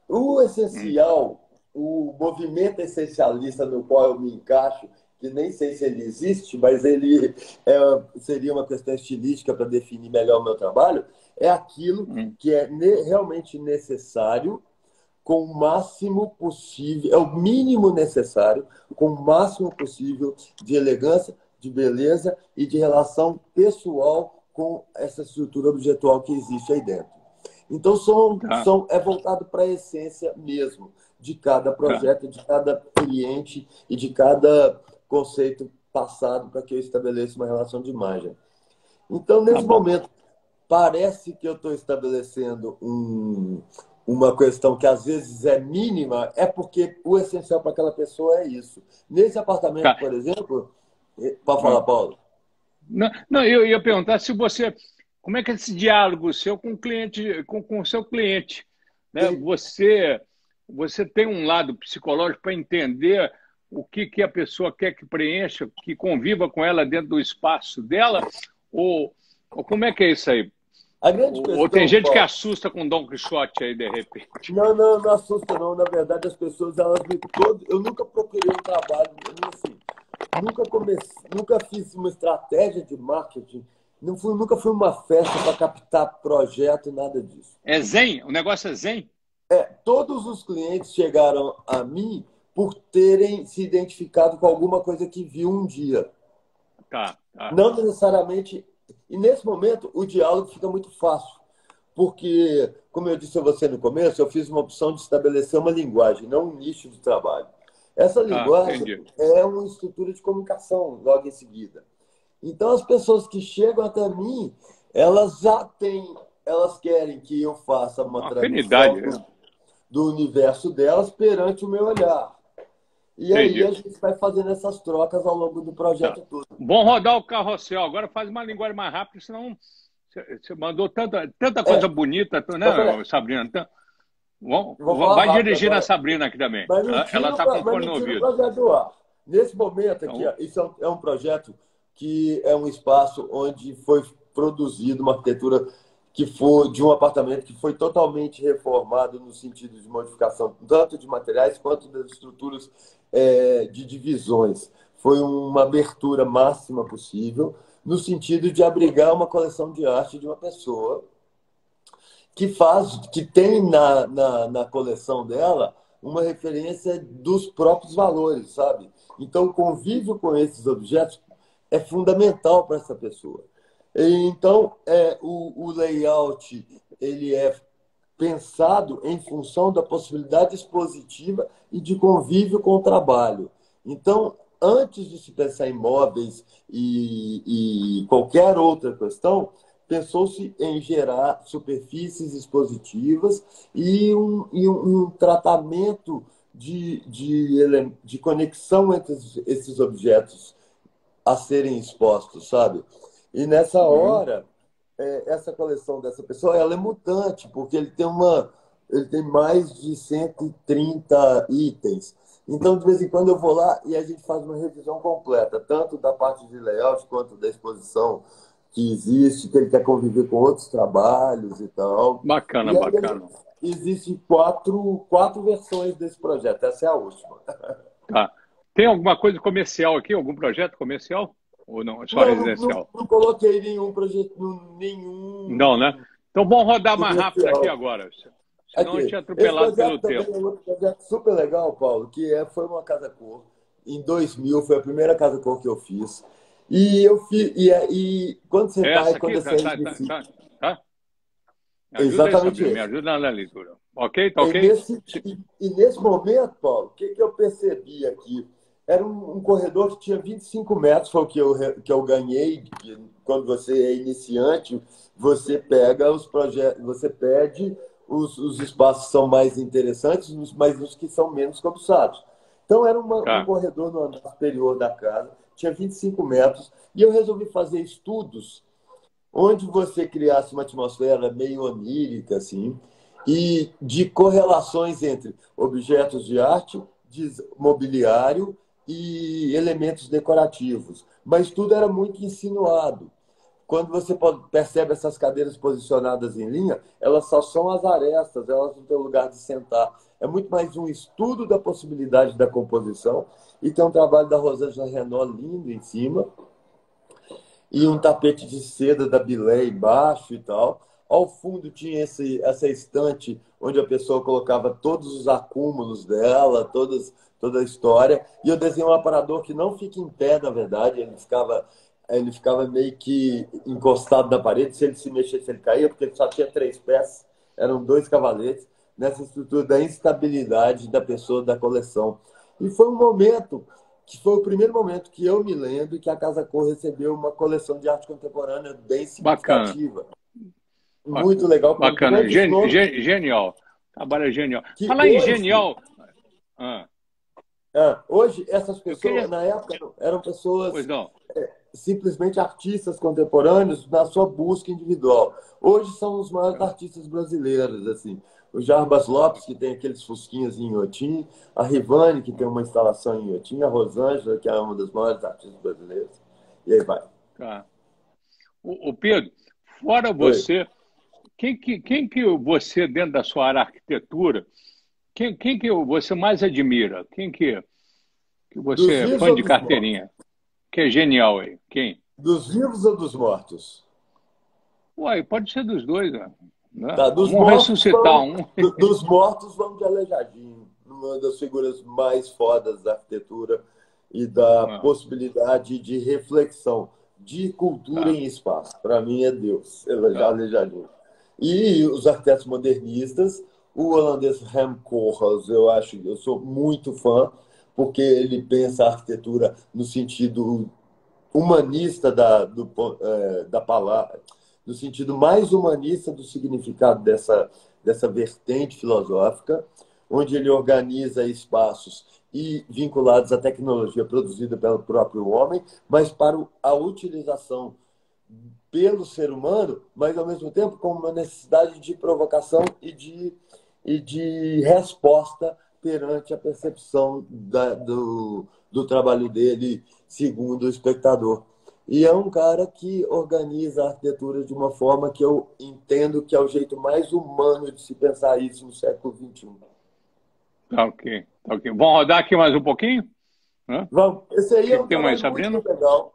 O essencial, o movimento essencialista no qual eu me encaixo, que nem sei se ele existe, mas ele é, seria uma questão estilística para definir melhor o meu trabalho, é aquilo hum. que é ne realmente necessário com o máximo possível, é o mínimo necessário, com o máximo possível de elegância, de beleza e de relação pessoal com essa estrutura objetual que existe aí dentro. Então, são, ah. são, é voltado para a essência mesmo de cada projeto, ah. de cada cliente e de cada conceito passado para que eu estabeleça uma relação de imagem. Então, nesse tá momento, parece que eu estou estabelecendo um, uma questão que às vezes é mínima, é porque o essencial para aquela pessoa é isso. Nesse apartamento, tá. por exemplo, eh, pode falar, Paulo. Não, não, eu ia perguntar se você. Como é que é esse diálogo seu com o cliente, com, com o seu cliente? Né? Você, você tem um lado psicológico para entender o que, que a pessoa quer que preencha, que conviva com ela dentro do espaço dela? Ou, ou como é que é isso aí? Questão, Ou tem gente Paulo, que assusta com Dom Quixote aí, de repente. Não, não, não assusta não. Na verdade, as pessoas, elas me... Todo... Eu nunca procurei um trabalho, assim, nunca comecei, nunca fiz uma estratégia de marketing não fui, nunca fui uma festa para captar projeto, nada disso. É zen? O negócio é zen? É, todos os clientes chegaram a mim por terem se identificado com alguma coisa que viu um dia. Tá, tá. Não necessariamente. E nesse momento o diálogo fica muito fácil. Porque, como eu disse a você no começo, eu fiz uma opção de estabelecer uma linguagem, não um nicho de trabalho. Essa ah, linguagem ah, é uma estrutura de comunicação logo em seguida. Então, as pessoas que chegam até mim, elas já têm, elas querem que eu faça uma, uma tradução do, né? do, universo delas perante o meu olhar. E Entendi. aí a gente vai fazendo essas trocas ao longo do projeto tá. todo. Bom rodar o carrossel. Agora faz uma linguagem mais rápida, senão você mandou tanta, tanta coisa é. bonita, né, Sabrina? Então, Bom, vai dirigir a Sabrina aqui também. Ela está com fone no ouvido. Nesse momento aqui, então, isso é um, é um projeto que é um espaço onde foi produzido uma arquitetura que foi de um apartamento que foi totalmente reformado no sentido de modificação tanto de materiais quanto das estruturas é, de divisões. Foi uma abertura máxima possível no sentido de abrigar uma coleção de arte de uma pessoa que faz, que tem na, na, na coleção dela uma referência dos próprios valores, sabe? Então, o convívio com esses objetos é fundamental para essa pessoa. Então, é, o, o layout ele é pensado em função da possibilidade expositiva e de convívio com o trabalho. Então, antes de se pensar em móveis e, e qualquer outra questão, pensou-se em gerar superfícies expositivas e um, e um, um tratamento de, de, de conexão entre esses objetos a serem expostos, sabe? E nessa uhum. hora, é, essa coleção dessa pessoa, ela é mutante, porque ele tem uma, ele tem mais de 130 itens. Então, de vez em quando eu vou lá e a gente faz uma revisão completa, tanto da parte de layout quanto da exposição que existe, que ele quer conviver com outros trabalhos e tal. Bacana, e bacana. Existem quatro, quatro versões desse projeto, essa é a última. Tá. Tem alguma coisa comercial aqui? Algum projeto comercial? Ou não? É só não, residencial? Não, não, coloquei nenhum projeto, nenhum. Não, né? Então vamos rodar mais rápido aqui agora. Senão aqui. eu tinha atropelado pelo tempo. É um projeto super legal, Paulo, que é, foi uma casa cor. Em 2000, foi a primeira casa cor que eu fiz. E eu fiz. E, e quando você Essa vai, quando você tá, tá, tá, tá? Exatamente. Me ajuda na leitura. Ok? Tá ok? E nesse, e, e nesse momento, Paulo, o que, que eu percebi aqui? Era um, um, corredor que tinha 25 metros, foi o que eu, que eu ganhei. Quando você é iniciante, você pega os projetos, você pede os, os espaços que são mais interessantes, mas os que são menos cobiçados. Então, era uma, tá. um corredor no andar superior da casa, tinha 25 metros, e eu resolvi fazer estudos onde você criasse uma atmosfera meio onírica, assim, e de correlações entre objetos de arte, de mobiliário e elementos decorativos, mas tudo era muito insinuado. Quando você percebe essas cadeiras posicionadas em linha, elas só são as arestas, elas não têm lugar de sentar. É muito mais um estudo da possibilidade da composição e tem um trabalho da Rosângela Renault lindo em cima e um tapete de seda da Bilé embaixo e tal. Ao fundo tinha esse, essa estante onde a pessoa colocava todos os acúmulos dela, todas toda a história. E eu desenhei um aparador que não fica em pé, na verdade, ele ficava, ele ficava meio que encostado na parede. Se ele se mexesse, ele caía, porque ele só tinha três pés, eram dois cavaletes, nessa estrutura da instabilidade da pessoa da coleção. E foi um momento que foi o primeiro momento que eu me lembro que a Casa Cor recebeu uma coleção de arte contemporânea bem significativa. Bacana. Muito legal. Bacana, Gen, genial. Trabalho genial. Que Falar hoje, em genial. Ah. É, hoje, essas pessoas, queria... na época, eram pessoas é, simplesmente artistas contemporâneos na sua busca individual. Hoje são os maiores artistas brasileiros, assim. O Jarbas Lopes, que tem aqueles fusquinhos em Inhotim, a Rivane, que tem uma instalação em Inhotim, a Rosângela, que é uma das maiores artistas brasileiras. E aí vai. Tá. O, o Pedro, fora você, quem que, quem que você, dentro da sua área arquitetura, quem, quem que você mais admira? Quem que, que você é fã de carteirinha? Mortos? Que é genial aí. Quem? Dos vivos ou dos mortos? Uai, pode ser dos dois, né? Tá, dos mortos, ressuscitar um. Dos mortos, vamos de Aleijadinho, uma das figuras mais fodas da arquitetura e da ah. possibilidade de reflexão, de cultura ah. em espaço. Para mim é Deus, ah. E os arquitetos modernistas, o holandês Rem Koolhaas, eu acho, eu sou muito fã, porque ele pensa a arquitetura no sentido humanista da, do, é, da palavra, no sentido mais humanista do significado dessa, dessa vertente filosófica, onde ele organiza espaços e vinculados à tecnologia produzida pelo próprio homem, mas para a utilização pelo ser humano, mas ao mesmo tempo com uma necessidade de provocação e de, e de resposta perante a percepção da, do, do trabalho dele, segundo o espectador. E é um cara que organiza a arquitetura de uma forma que eu entendo que é o jeito mais humano de se pensar isso no século XXI. Tá ok, tá ok. Vamos rodar aqui mais um pouquinho? Vamos. Esse aí é um tem mais, Sabrina? legal.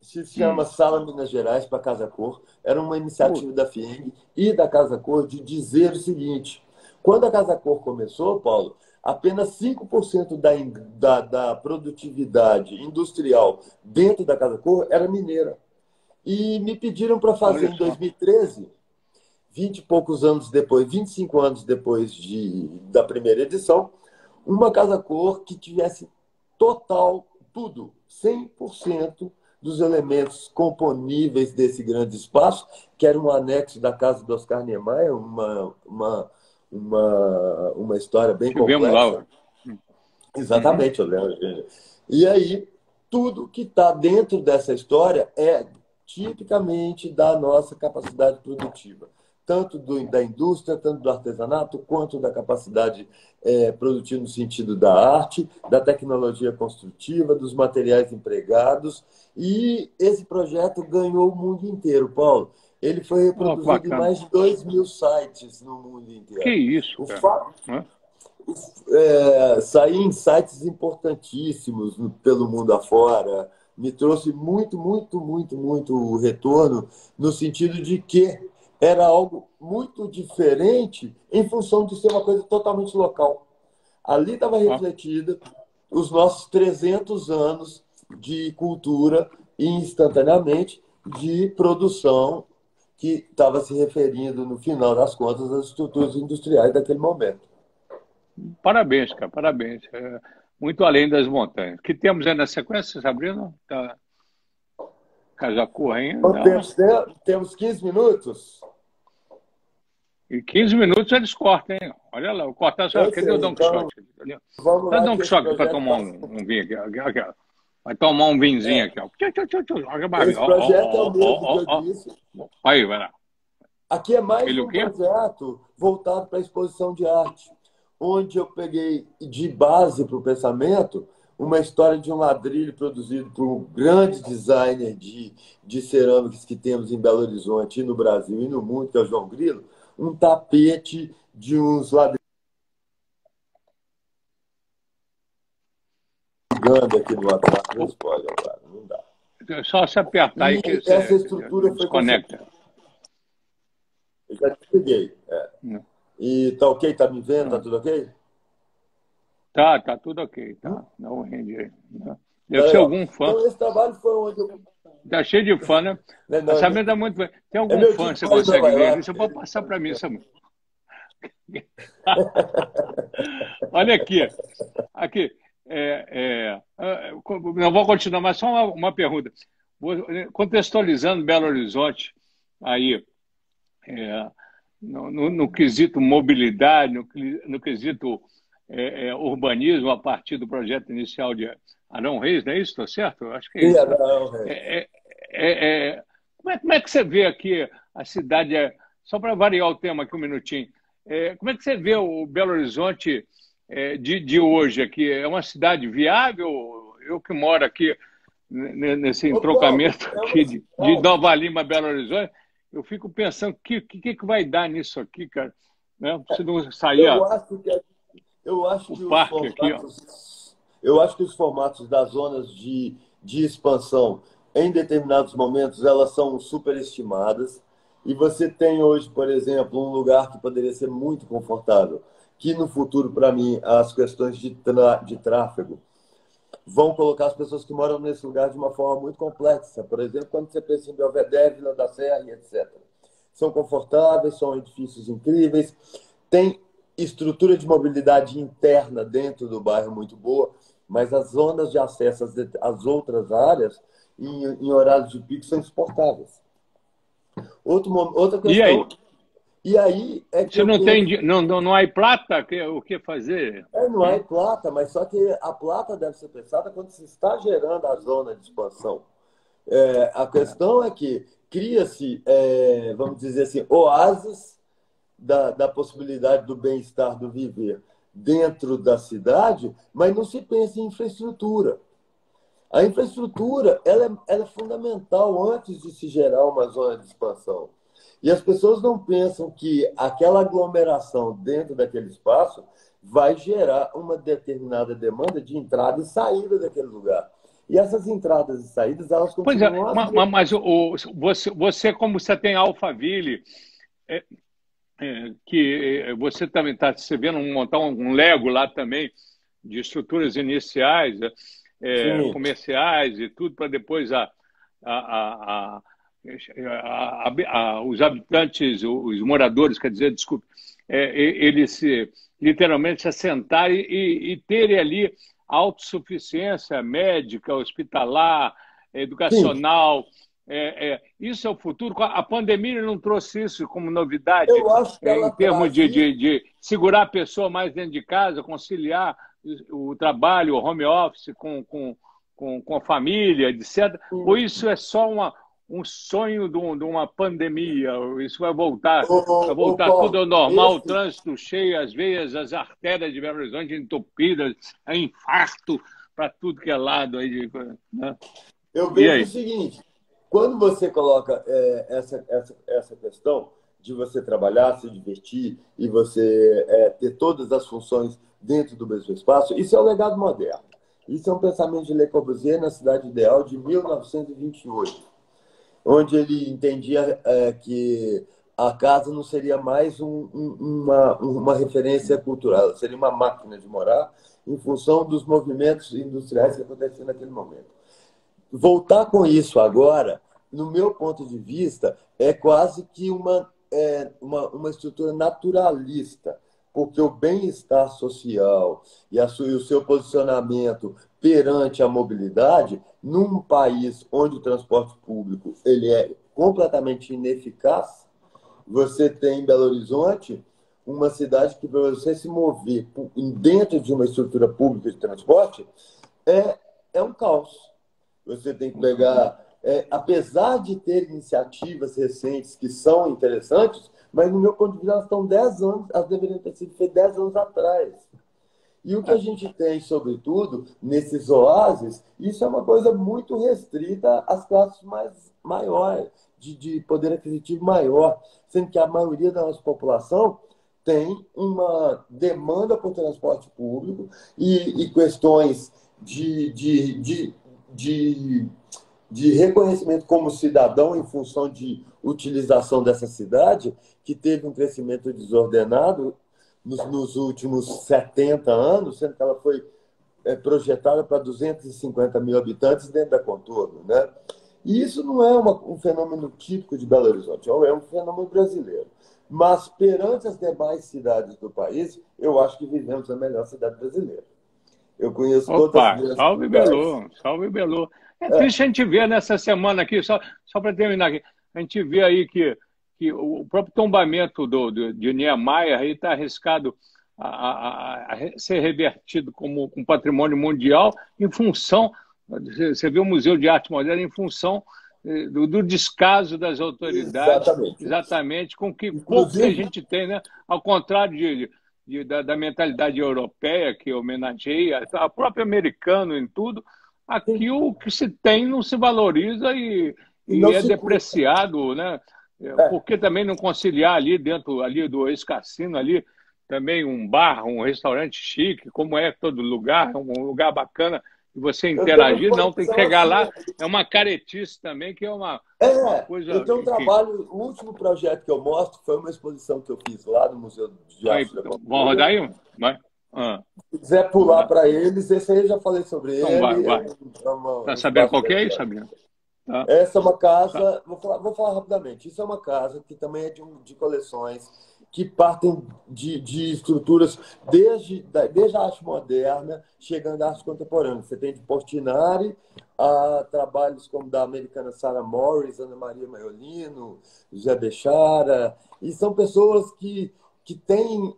Se chama hum. Sala Minas Gerais para Casa Cor. Era uma iniciativa uh. da FIENG e da Casa Cor de dizer o seguinte: quando a Casa Cor começou, Paulo, apenas 5% da, da, da produtividade industrial dentro da Casa Cor era mineira. E me pediram para fazer em 2013, 20 e poucos anos depois, 25 anos depois de, da primeira edição, uma Casa Cor que tivesse total, tudo, 100% dos elementos componíveis desse grande espaço, que era um anexo da casa do Oscar Niemeyer, uma, uma uma, uma história bem Tivemos complexa. Lá. Exatamente, eu lembro. E aí, tudo que está dentro dessa história é tipicamente da nossa capacidade produtiva, tanto do, da indústria, tanto do artesanato, quanto da capacidade é, produtiva no sentido da arte, da tecnologia construtiva, dos materiais empregados. E esse projeto ganhou o mundo inteiro, Paulo. Ele foi reproduzido oh, em mais de 2 mil sites no mundo inteiro. Que isso, o fato, é, sair em sites importantíssimos pelo mundo afora me trouxe muito, muito, muito, muito retorno no sentido de que era algo muito diferente em função de ser uma coisa totalmente local. Ali estava refletida os nossos 300 anos de cultura e instantaneamente de produção que estava se referindo, no final das contas, às estruturas industriais daquele momento. Parabéns, cara, parabéns. É muito além das montanhas. O que temos aí na sequência, Sabrina? Tá... Casacu ainda? Temos, temos 15 minutos. E 15 minutos eles cortam, hein? Olha lá, o cortar só. Cadê o Don então, Quixote? Vamos Cadê o Don Quixote para tomar um, um vinho aqui? aqui, aqui. Vai tomar um vinzinho é. aqui, ó. Esse projeto é o mesmo que eu disse. Aí, vai lá. Aqui é mais Ele um projeto voltado para a exposição de arte, onde eu peguei de base para o pensamento uma história de um ladrilho produzido por um grande designer de, de cerâmicas que temos em Belo Horizonte, e no Brasil e no mundo, que é o João Grilo, um tapete de uns ligando aqui no WhatsApp, não pode agora, não dá. É só se apertar aí que essa você, estrutura foi conecta. Eu já te peguei. É. E tá ok? Tá me vendo? Tá tudo ok? Tá, tá tudo ok. Tá. Hum? Não rende aí. Né? Deve ser algum fã. Então, esse trabalho foi onde eu. Tá cheio de fã, né? Não, não, tá muito. Tem algum é fã que você consegue ver? Você pode passar para mim, Samuel. Olha aqui. Aqui. É, é, é eu vou continuar, mas só uma, uma pergunta. Contextualizando Belo Horizonte, aí, é, no, no, no, quesito mobilidade, no, no quesito é, é, urbanismo, a partir do projeto inicial de Arão Reis, não é isso? Estou certo? Acho que é isso. Né? É, como, é, como é que você vê aqui a cidade, só para variar o tema aqui um minutinho, como é que você vê o Belo Horizonte é, de, de hoje aqui? É uma cidade viável? Eu que moro aqui nesse entrocamento aqui de, de Nova Lima, Belo Horizonte, eu fico pensando o que, que, que vai dar nisso aqui, cara. Né? Se não sair. Eu acho que, eu acho que os formatos, eu acho que os formatos das zonas de, de expansão, em determinados momentos, elas são superestimadas. E você tem hoje, por exemplo, um lugar que poderia ser muito confortável, que no futuro, para mim, as questões de, de tráfego vão colocar as pessoas que moram nesse lugar de uma forma muito complexa. Por exemplo, quando você pensa em Belvedere, Vila da Serra etc. São confortáveis, são edifícios incríveis, tem estrutura de mobilidade interna dentro do bairro muito boa, mas as zonas de acesso às outras áreas, em, em horários de pico, são insuportáveis. Outro, outra questão. E aí? E aí é que. Você não tenho... tem. Não, não, não há plata? O que fazer? É, não há plata, mas só que a plata deve ser pensada quando se está gerando a zona de expansão. É, a questão é que cria-se, é, vamos dizer assim, oásis da, da possibilidade do bem-estar do viver dentro da cidade, mas não se pensa em infraestrutura. A infraestrutura ela é, ela é fundamental antes de se gerar uma zona de expansão. E as pessoas não pensam que aquela aglomeração dentro daquele espaço vai gerar uma determinada demanda de entrada e saída daquele lugar. E essas entradas e saídas, elas continuam... Pois é, mas, mas o, você, você, como você tem Alphaville, é, é, que é, você também está se vendo montar um, Lego lá também, de estruturas iniciais, é, comerciais e tudo, para depois a, a, a, os habitantes, os moradores, quer dizer, desculpe, é, eles se, literalmente se assentarem e, e terem ali autossuficiência médica, hospitalar, educacional. É, é, isso é o futuro. A pandemia não trouxe isso como novidade em termos de, de, de, segurar a pessoa mais dentro de casa, conciliar o trabalho, o home office com, com, com, com a família, etc. Ou isso é só uma, um sonho de, um, de, uma pandemia. Isso vai voltar, vai voltar tudo ao normal, esse... o trânsito cheio, as veias, as artérias de Belo Horizonte entupidas, é infarto para tudo que é lado aí. Né? Eu vejo o seguinte: quando você coloca é, essa, essa, essa questão de você trabalhar, se divertir e você é, ter todas as funções dentro do mesmo espaço, isso é o legado moderno. Isso é um pensamento de Le Corbusier na Cidade Ideal de 1928 onde ele entendia é, que a casa não seria mais um, um, uma, uma referência cultural, seria uma máquina de morar em função dos movimentos industriais que aconteciam naquele momento. Voltar com isso agora, no meu ponto de vista, é quase que uma, é, uma, uma estrutura naturalista porque o bem-estar social e, a e o seu posicionamento perante a mobilidade, num país onde o transporte público ele é completamente ineficaz, você tem em Belo Horizonte uma cidade que, para você se mover dentro de uma estrutura pública de transporte, é, é um caos. Você tem que pegar. É, apesar de ter iniciativas recentes que são interessantes, mas no meu ponto de vista elas estão 10 anos, elas deveriam ter sido feitas 10 anos atrás. E o que a gente tem, sobretudo, nesses oásis, isso é uma coisa muito restrita às classes mais maiores, de, de poder aquisitivo maior, sendo que a maioria da nossa população tem uma demanda por transporte público e, e questões de, de, de, de, de reconhecimento como cidadão em função de utilização dessa cidade, que teve um crescimento desordenado nos, nos últimos 70 anos, sendo que ela foi é, projetada para 250 mil habitantes dentro da contorno. Né? E isso não é uma, um fenômeno típico de Belo Horizonte, é um fenômeno brasileiro. Mas, perante as demais cidades do país, eu acho que vivemos a melhor cidade brasileira. Eu conheço Opa, todas as salve Belo, salve Belo. É, é triste a gente ver nessa semana aqui, só, só para terminar aqui, a gente vê aí que que o próprio tombamento do, do de Niemeyer está arriscado a, a, a, ser revertido como um patrimônio mundial em função, você vê o Museu de Arte Moderna em função eh, do, do descaso das autoridades, exatamente, exatamente com que pouco que a gente tem, né? ao contrário de, de da, da, mentalidade europeia que homenageia, a própria americano em tudo, aqui o que se tem não se valoriza e, e, é depreciado, né? É. Por que também não conciliar ali dentro ali do ex-cassino ali também um bar, um restaurante chique, como é todo lugar, um lugar bacana e você interagir, não, tem que chegar lá. Assim. É uma caretice também, que é uma, é, uma coisa. Eu tenho um que... trabalho, o último projeto que eu mostro foi uma exposição que eu fiz lá no Museu de Arte Vamos rodar aí? Vai. Ah. Se quiser pular para eles, esse aí eu já falei sobre então, ele. Vai, vai. É tá sabendo qual que é isso, Sabrina? Tá. Essa é uma casa, tá. vou, falar, vou falar rapidamente. Isso é uma casa que também é de, de coleções que partem de, de estruturas desde, desde a arte moderna, chegando à arte contemporânea. Você tem de Portinari a trabalhos como da americana Sarah Morris, Ana Maria Maiolino, José Bechara, e são pessoas que, que têm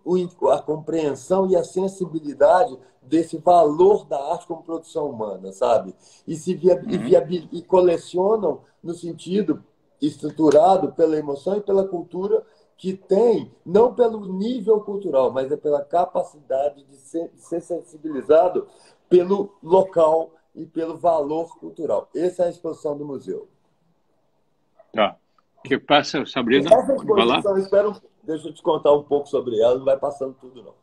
a compreensão e a sensibilidade desse valor da arte como produção humana, sabe? E se via, uhum. e, e colecionam no sentido estruturado pela emoção e pela cultura que tem, não pelo nível cultural, mas é pela capacidade de ser, de ser sensibilizado pelo local e pelo valor cultural. Essa é a exposição do museu. Tá. Que passa, Sabrina? Essa exposição, espero, deixa eu te contar um pouco sobre ela, não vai passando tudo, não.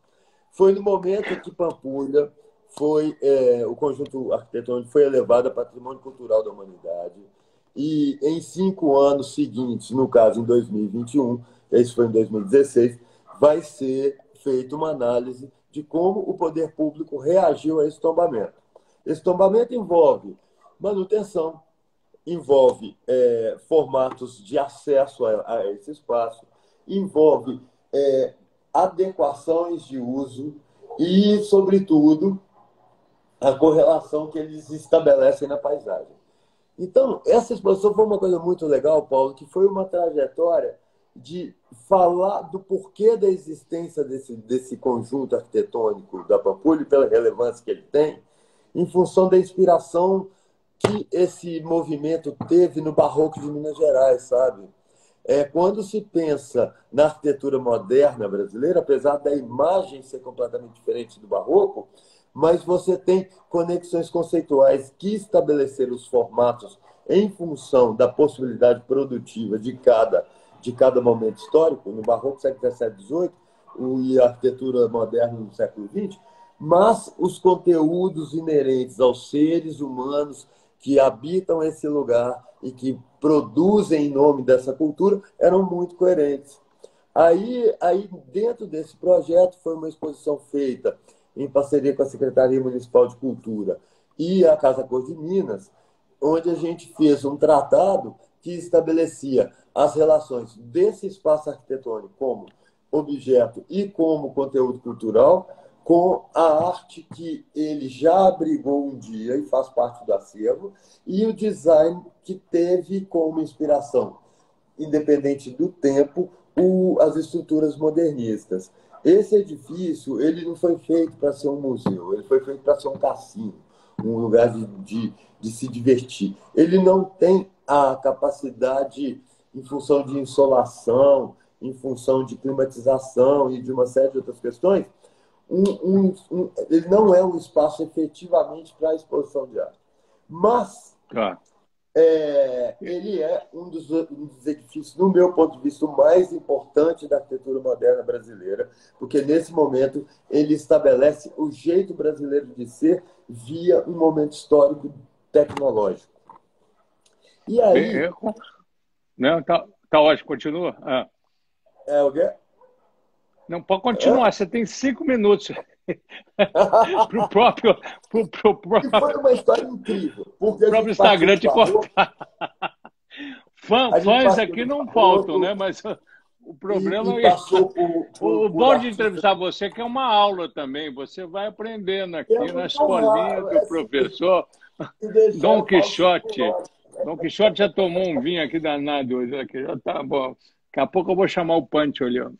Foi no momento que Pampulha foi, é, o conjunto arquitetônico foi elevado a patrimônio cultural da humanidade. E em cinco anos seguintes, no caso em 2021, esse foi em 2016, vai ser feita uma análise de como o poder público reagiu a esse tombamento. Esse tombamento envolve manutenção, envolve é, formatos de acesso a, a, esse espaço, envolve é, adequações de uso e, sobretudo, a correlação que eles estabelecem na paisagem. Então, essa exposição foi uma coisa muito legal, Paulo, que foi uma trajetória de falar do porquê da existência desse, desse conjunto arquitetônico da Pampulha, pela relevância que ele tem, em função da inspiração que esse movimento teve no barroco de Minas Gerais, sabe? É, quando se pensa na arquitetura moderna brasileira, apesar da imagem ser completamente diferente do barroco, mas você tem conexões conceituais que estabeleceram os formatos em função da possibilidade produtiva de cada de cada momento histórico, no Barroco, século XVII, XVIII, e a arquitetura moderna no século XX, mas os conteúdos inerentes aos seres humanos que habitam esse lugar e que produzem em nome dessa cultura eram muito coerentes. Aí, aí dentro desse projeto, foi uma exposição feita em parceria com a Secretaria Municipal de Cultura e a Casa Cor de Minas, onde a gente fez um tratado que estabelecia as relações desse espaço arquitetônico como objeto e como conteúdo cultural com a arte que ele já abrigou um dia e faz parte do acervo e o design que teve como inspiração, independente do tempo, o, as estruturas modernistas. Esse edifício ele não foi feito para ser um museu, ele foi feito para ser um cassino, um lugar de, de, de se divertir. Ele não tem a capacidade em função de insolação, em função de climatização e de uma série de outras questões, um, um, um, ele não é um espaço efetivamente para a exposição de arte. Mas ah. é, ele é um dos, um dos, edifícios, no meu ponto de vista, o mais importante da arquitetura moderna brasileira, porque nesse momento ele estabelece o jeito brasileiro de ser via um momento histórico tecnológico. E aí. Não, tá, tá ótimo, continua. Ah. É o quê? Não, pode continuar, é? você tem cinco minutos. pro próprio. Pro, pro, pro, e foi uma história incrível. O próprio Instagram te cortar. Fã, fãs aqui não faltam, né? Mas o problema e, e é por, por, o bom de entrevistar você é que é uma aula também. Você vai aprendendo aqui é na escolinha do professor Dom Quixote. Dom Quixote já tomou um vinho aqui danado hoje, aqui já tá bom. Daqui a pouco eu vou chamar o Pancho ali. Ó.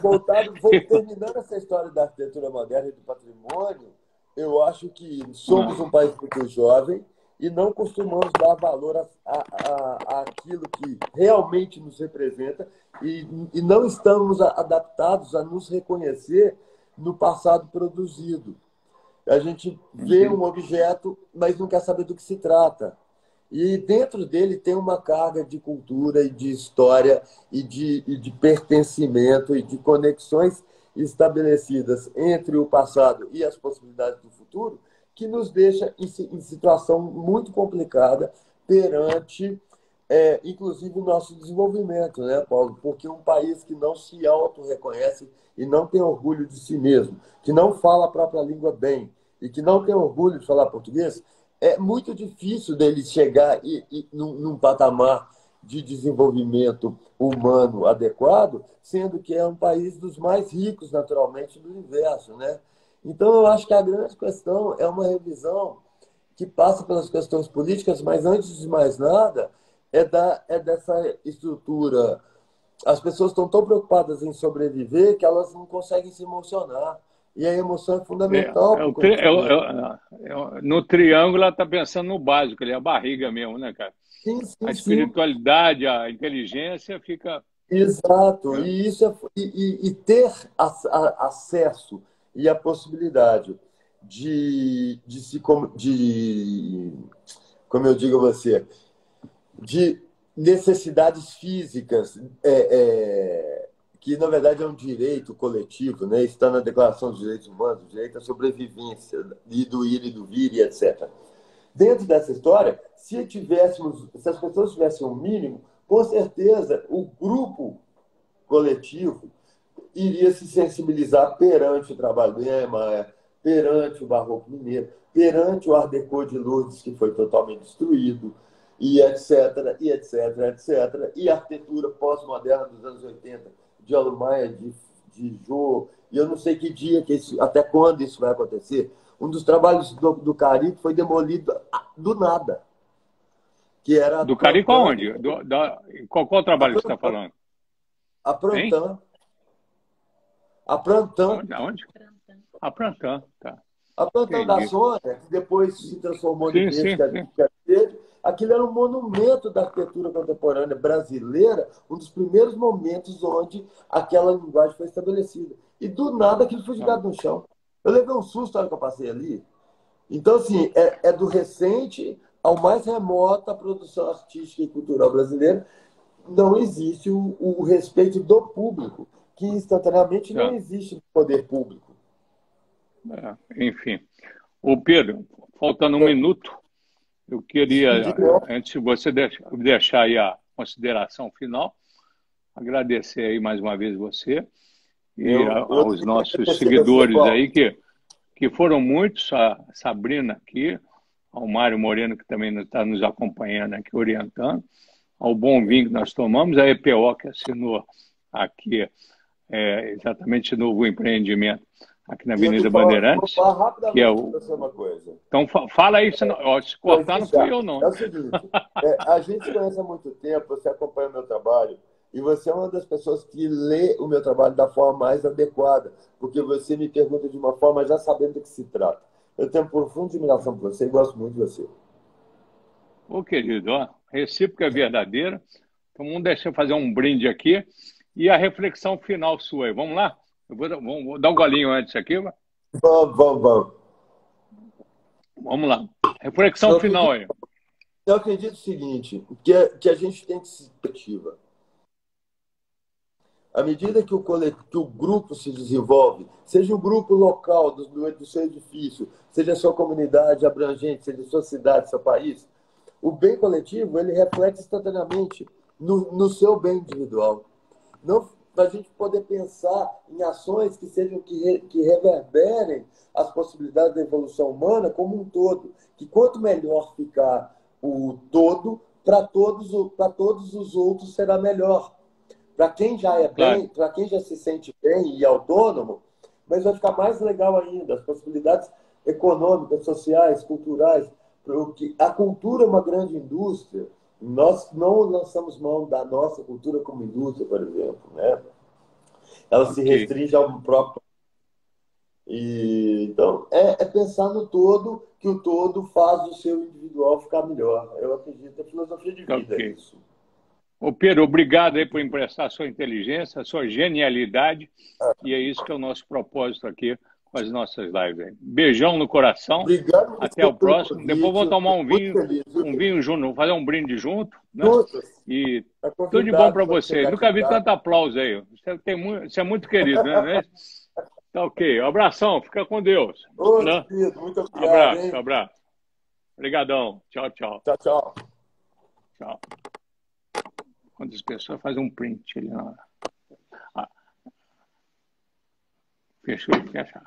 Voltar, vou terminando essa história da arquitetura moderna e do patrimônio. Eu acho que somos um país muito jovem e não costumamos dar valor a, a, a, aquilo que realmente nos representa e, e não estamos adaptados a nos reconhecer no passado produzido. A gente vê uhum. um objeto, mas não quer saber do que se trata. E dentro dele tem uma carga de cultura e de história e de, e de pertencimento e de conexões estabelecidas entre o passado e as possibilidades do futuro, que nos deixa em, em situação muito complicada perante, é, inclusive, o nosso desenvolvimento, né, Paulo? Porque um país que não se auto-reconhece e não tem orgulho de si mesmo, que não fala a própria língua bem e que não tem orgulho de falar português, é muito difícil dele chegar e, e num, num patamar de desenvolvimento humano adequado, sendo que é um país dos mais ricos, naturalmente, do universo. Né? Então, eu acho que a grande questão é uma revisão que passa pelas questões políticas, mas antes de mais nada, é, da, é dessa estrutura. As pessoas estão tão preocupadas em sobreviver que elas não conseguem se emocionar. E a emoção é fundamental. É, é, tri, é, é, é no triângulo, ela está pensando no básico, ali, a barriga mesmo, né, cara? Sim, sim, a espiritualidade, sim. a inteligência fica. Exato. E, isso é, e, e ter a, a, acesso e a possibilidade de, de se. De, como eu digo a você, de necessidades físicas. É, é, que na verdade é um direito coletivo, né? está na Declaração dos Direitos Humanos, o direito à sobrevivência, e do ir e do vir, e etc. Dentro dessa história, se tivéssemos, se as pessoas tivessem um mínimo, com certeza o grupo coletivo iria se sensibilizar perante o trabalho do Niemeyer, perante o Barroco Mineiro, perante o Art Deco de Lourdes, que foi totalmente destruído, e etc, e etc, etc, e a arquitetura pós-moderna dos anos 80, de Alemanha, de, de Jô, e eu não sei que dia, que isso, até quando isso vai acontecer. Um dos trabalhos do, do Cari foi demolido do nada. Que era do Cari qual onde? Do, da, qual, qual trabalho você está falando? A Prantan. A Prantan. Onde? A Prantan, tá. A Prantan da Sônia, que depois se transformou em sim, sim, Aquilo era um monumento da arquitetura contemporânea brasileira, um dos primeiros momentos onde aquela linguagem foi estabelecida. E do nada aquilo foi jogado no chão. Eu levei um susto na hora que eu passei ali. Então, assim, é, é do recente ao mais remoto a produção artística e cultural brasileira. Não existe o, o respeito do público, que instantaneamente não é. existe no poder público. É, enfim. O Pedro, faltando um é. minuto, eu queria, antes de você deixar aí a consideração final, agradecer aí mais uma vez você e eu, aos eu nossos seguidores aí, que, que foram muitos, a Sabrina aqui, ao Mário Moreno, que também está nos acompanhando aqui, orientando, ao bom vinho que nós tomamos, a EPO, que assinou aqui é, exatamente novo empreendimento aqui na Avenida Bandeirantes. que é o... Então fala aí. Ó, se cortar não fui eu não. É o seguinte, é, a gente conhece há muito tempo, você acompanha o meu trabalho, e você é uma das pessoas que lê o meu trabalho da forma mais adequada, porque você me pergunta de uma forma já sabendo do que se trata. Eu tenho profunda admiração por você e gosto muito de você. Ô, querido, ó, recíproca é verdadeira. Então vamos deixar eu fazer um brinde aqui e a reflexão final sua aí. Vamos lá? Eu vou, vou, vou dar um golinho antes aqui. Vamos, vamos, vamos. Vamos lá. Reflexão eu final aí. Eu acredito o seguinte, que, é, que a gente tem que se perspectiva. À medida que o, que o grupo se desenvolve, seja um grupo local do, do seu edifício, seja a sua comunidade abrangente, seja a sua cidade, seu país, o bem coletivo ele reflete instantaneamente no, no seu bem individual. Não, para a gente poder pensar em ações que sejam que, que reverberem as possibilidades da evolução humana como um todo. Que quanto melhor ficar o todo, para todos, para todos os outros será melhor. Para quem já é bem, para quem já se sente bem e autônomo, mas vai ficar mais legal ainda, as possibilidades econômicas, sociais, culturais. Porque a cultura é uma grande indústria nós não lançamos mão da nossa cultura como indústria, por exemplo. Né? Ela okay. se restringe ao próprio. E, então, é, é, pensar no todo, que o todo faz o seu individual ficar melhor. Eu acredito na filosofia de vida okay. é isso. Ô Pedro, obrigado aí por emprestar a sua inteligência, a sua genialidade, é. e é isso que é o nosso propósito aqui com as nossas lives. Beijão no coração. Obrigado. Até o próximo. Convite. Depois vamos tomar um vinho, um vinho junto, fazer um brinde junto. Né? E tá tudo de bom para você. Nunca vi tanto aplauso aí. Você, tem muito, você é muito querido, né? Tá ok. Um abração. Fica com Deus. Ô, né? muito obrigado. Abraço, hein? abraço. Obrigadão. Tchau, tchau. Tchau, tchau. Tchau. Quantas pessoas fazem um print ali na hora? Ah. Fechou, fecha.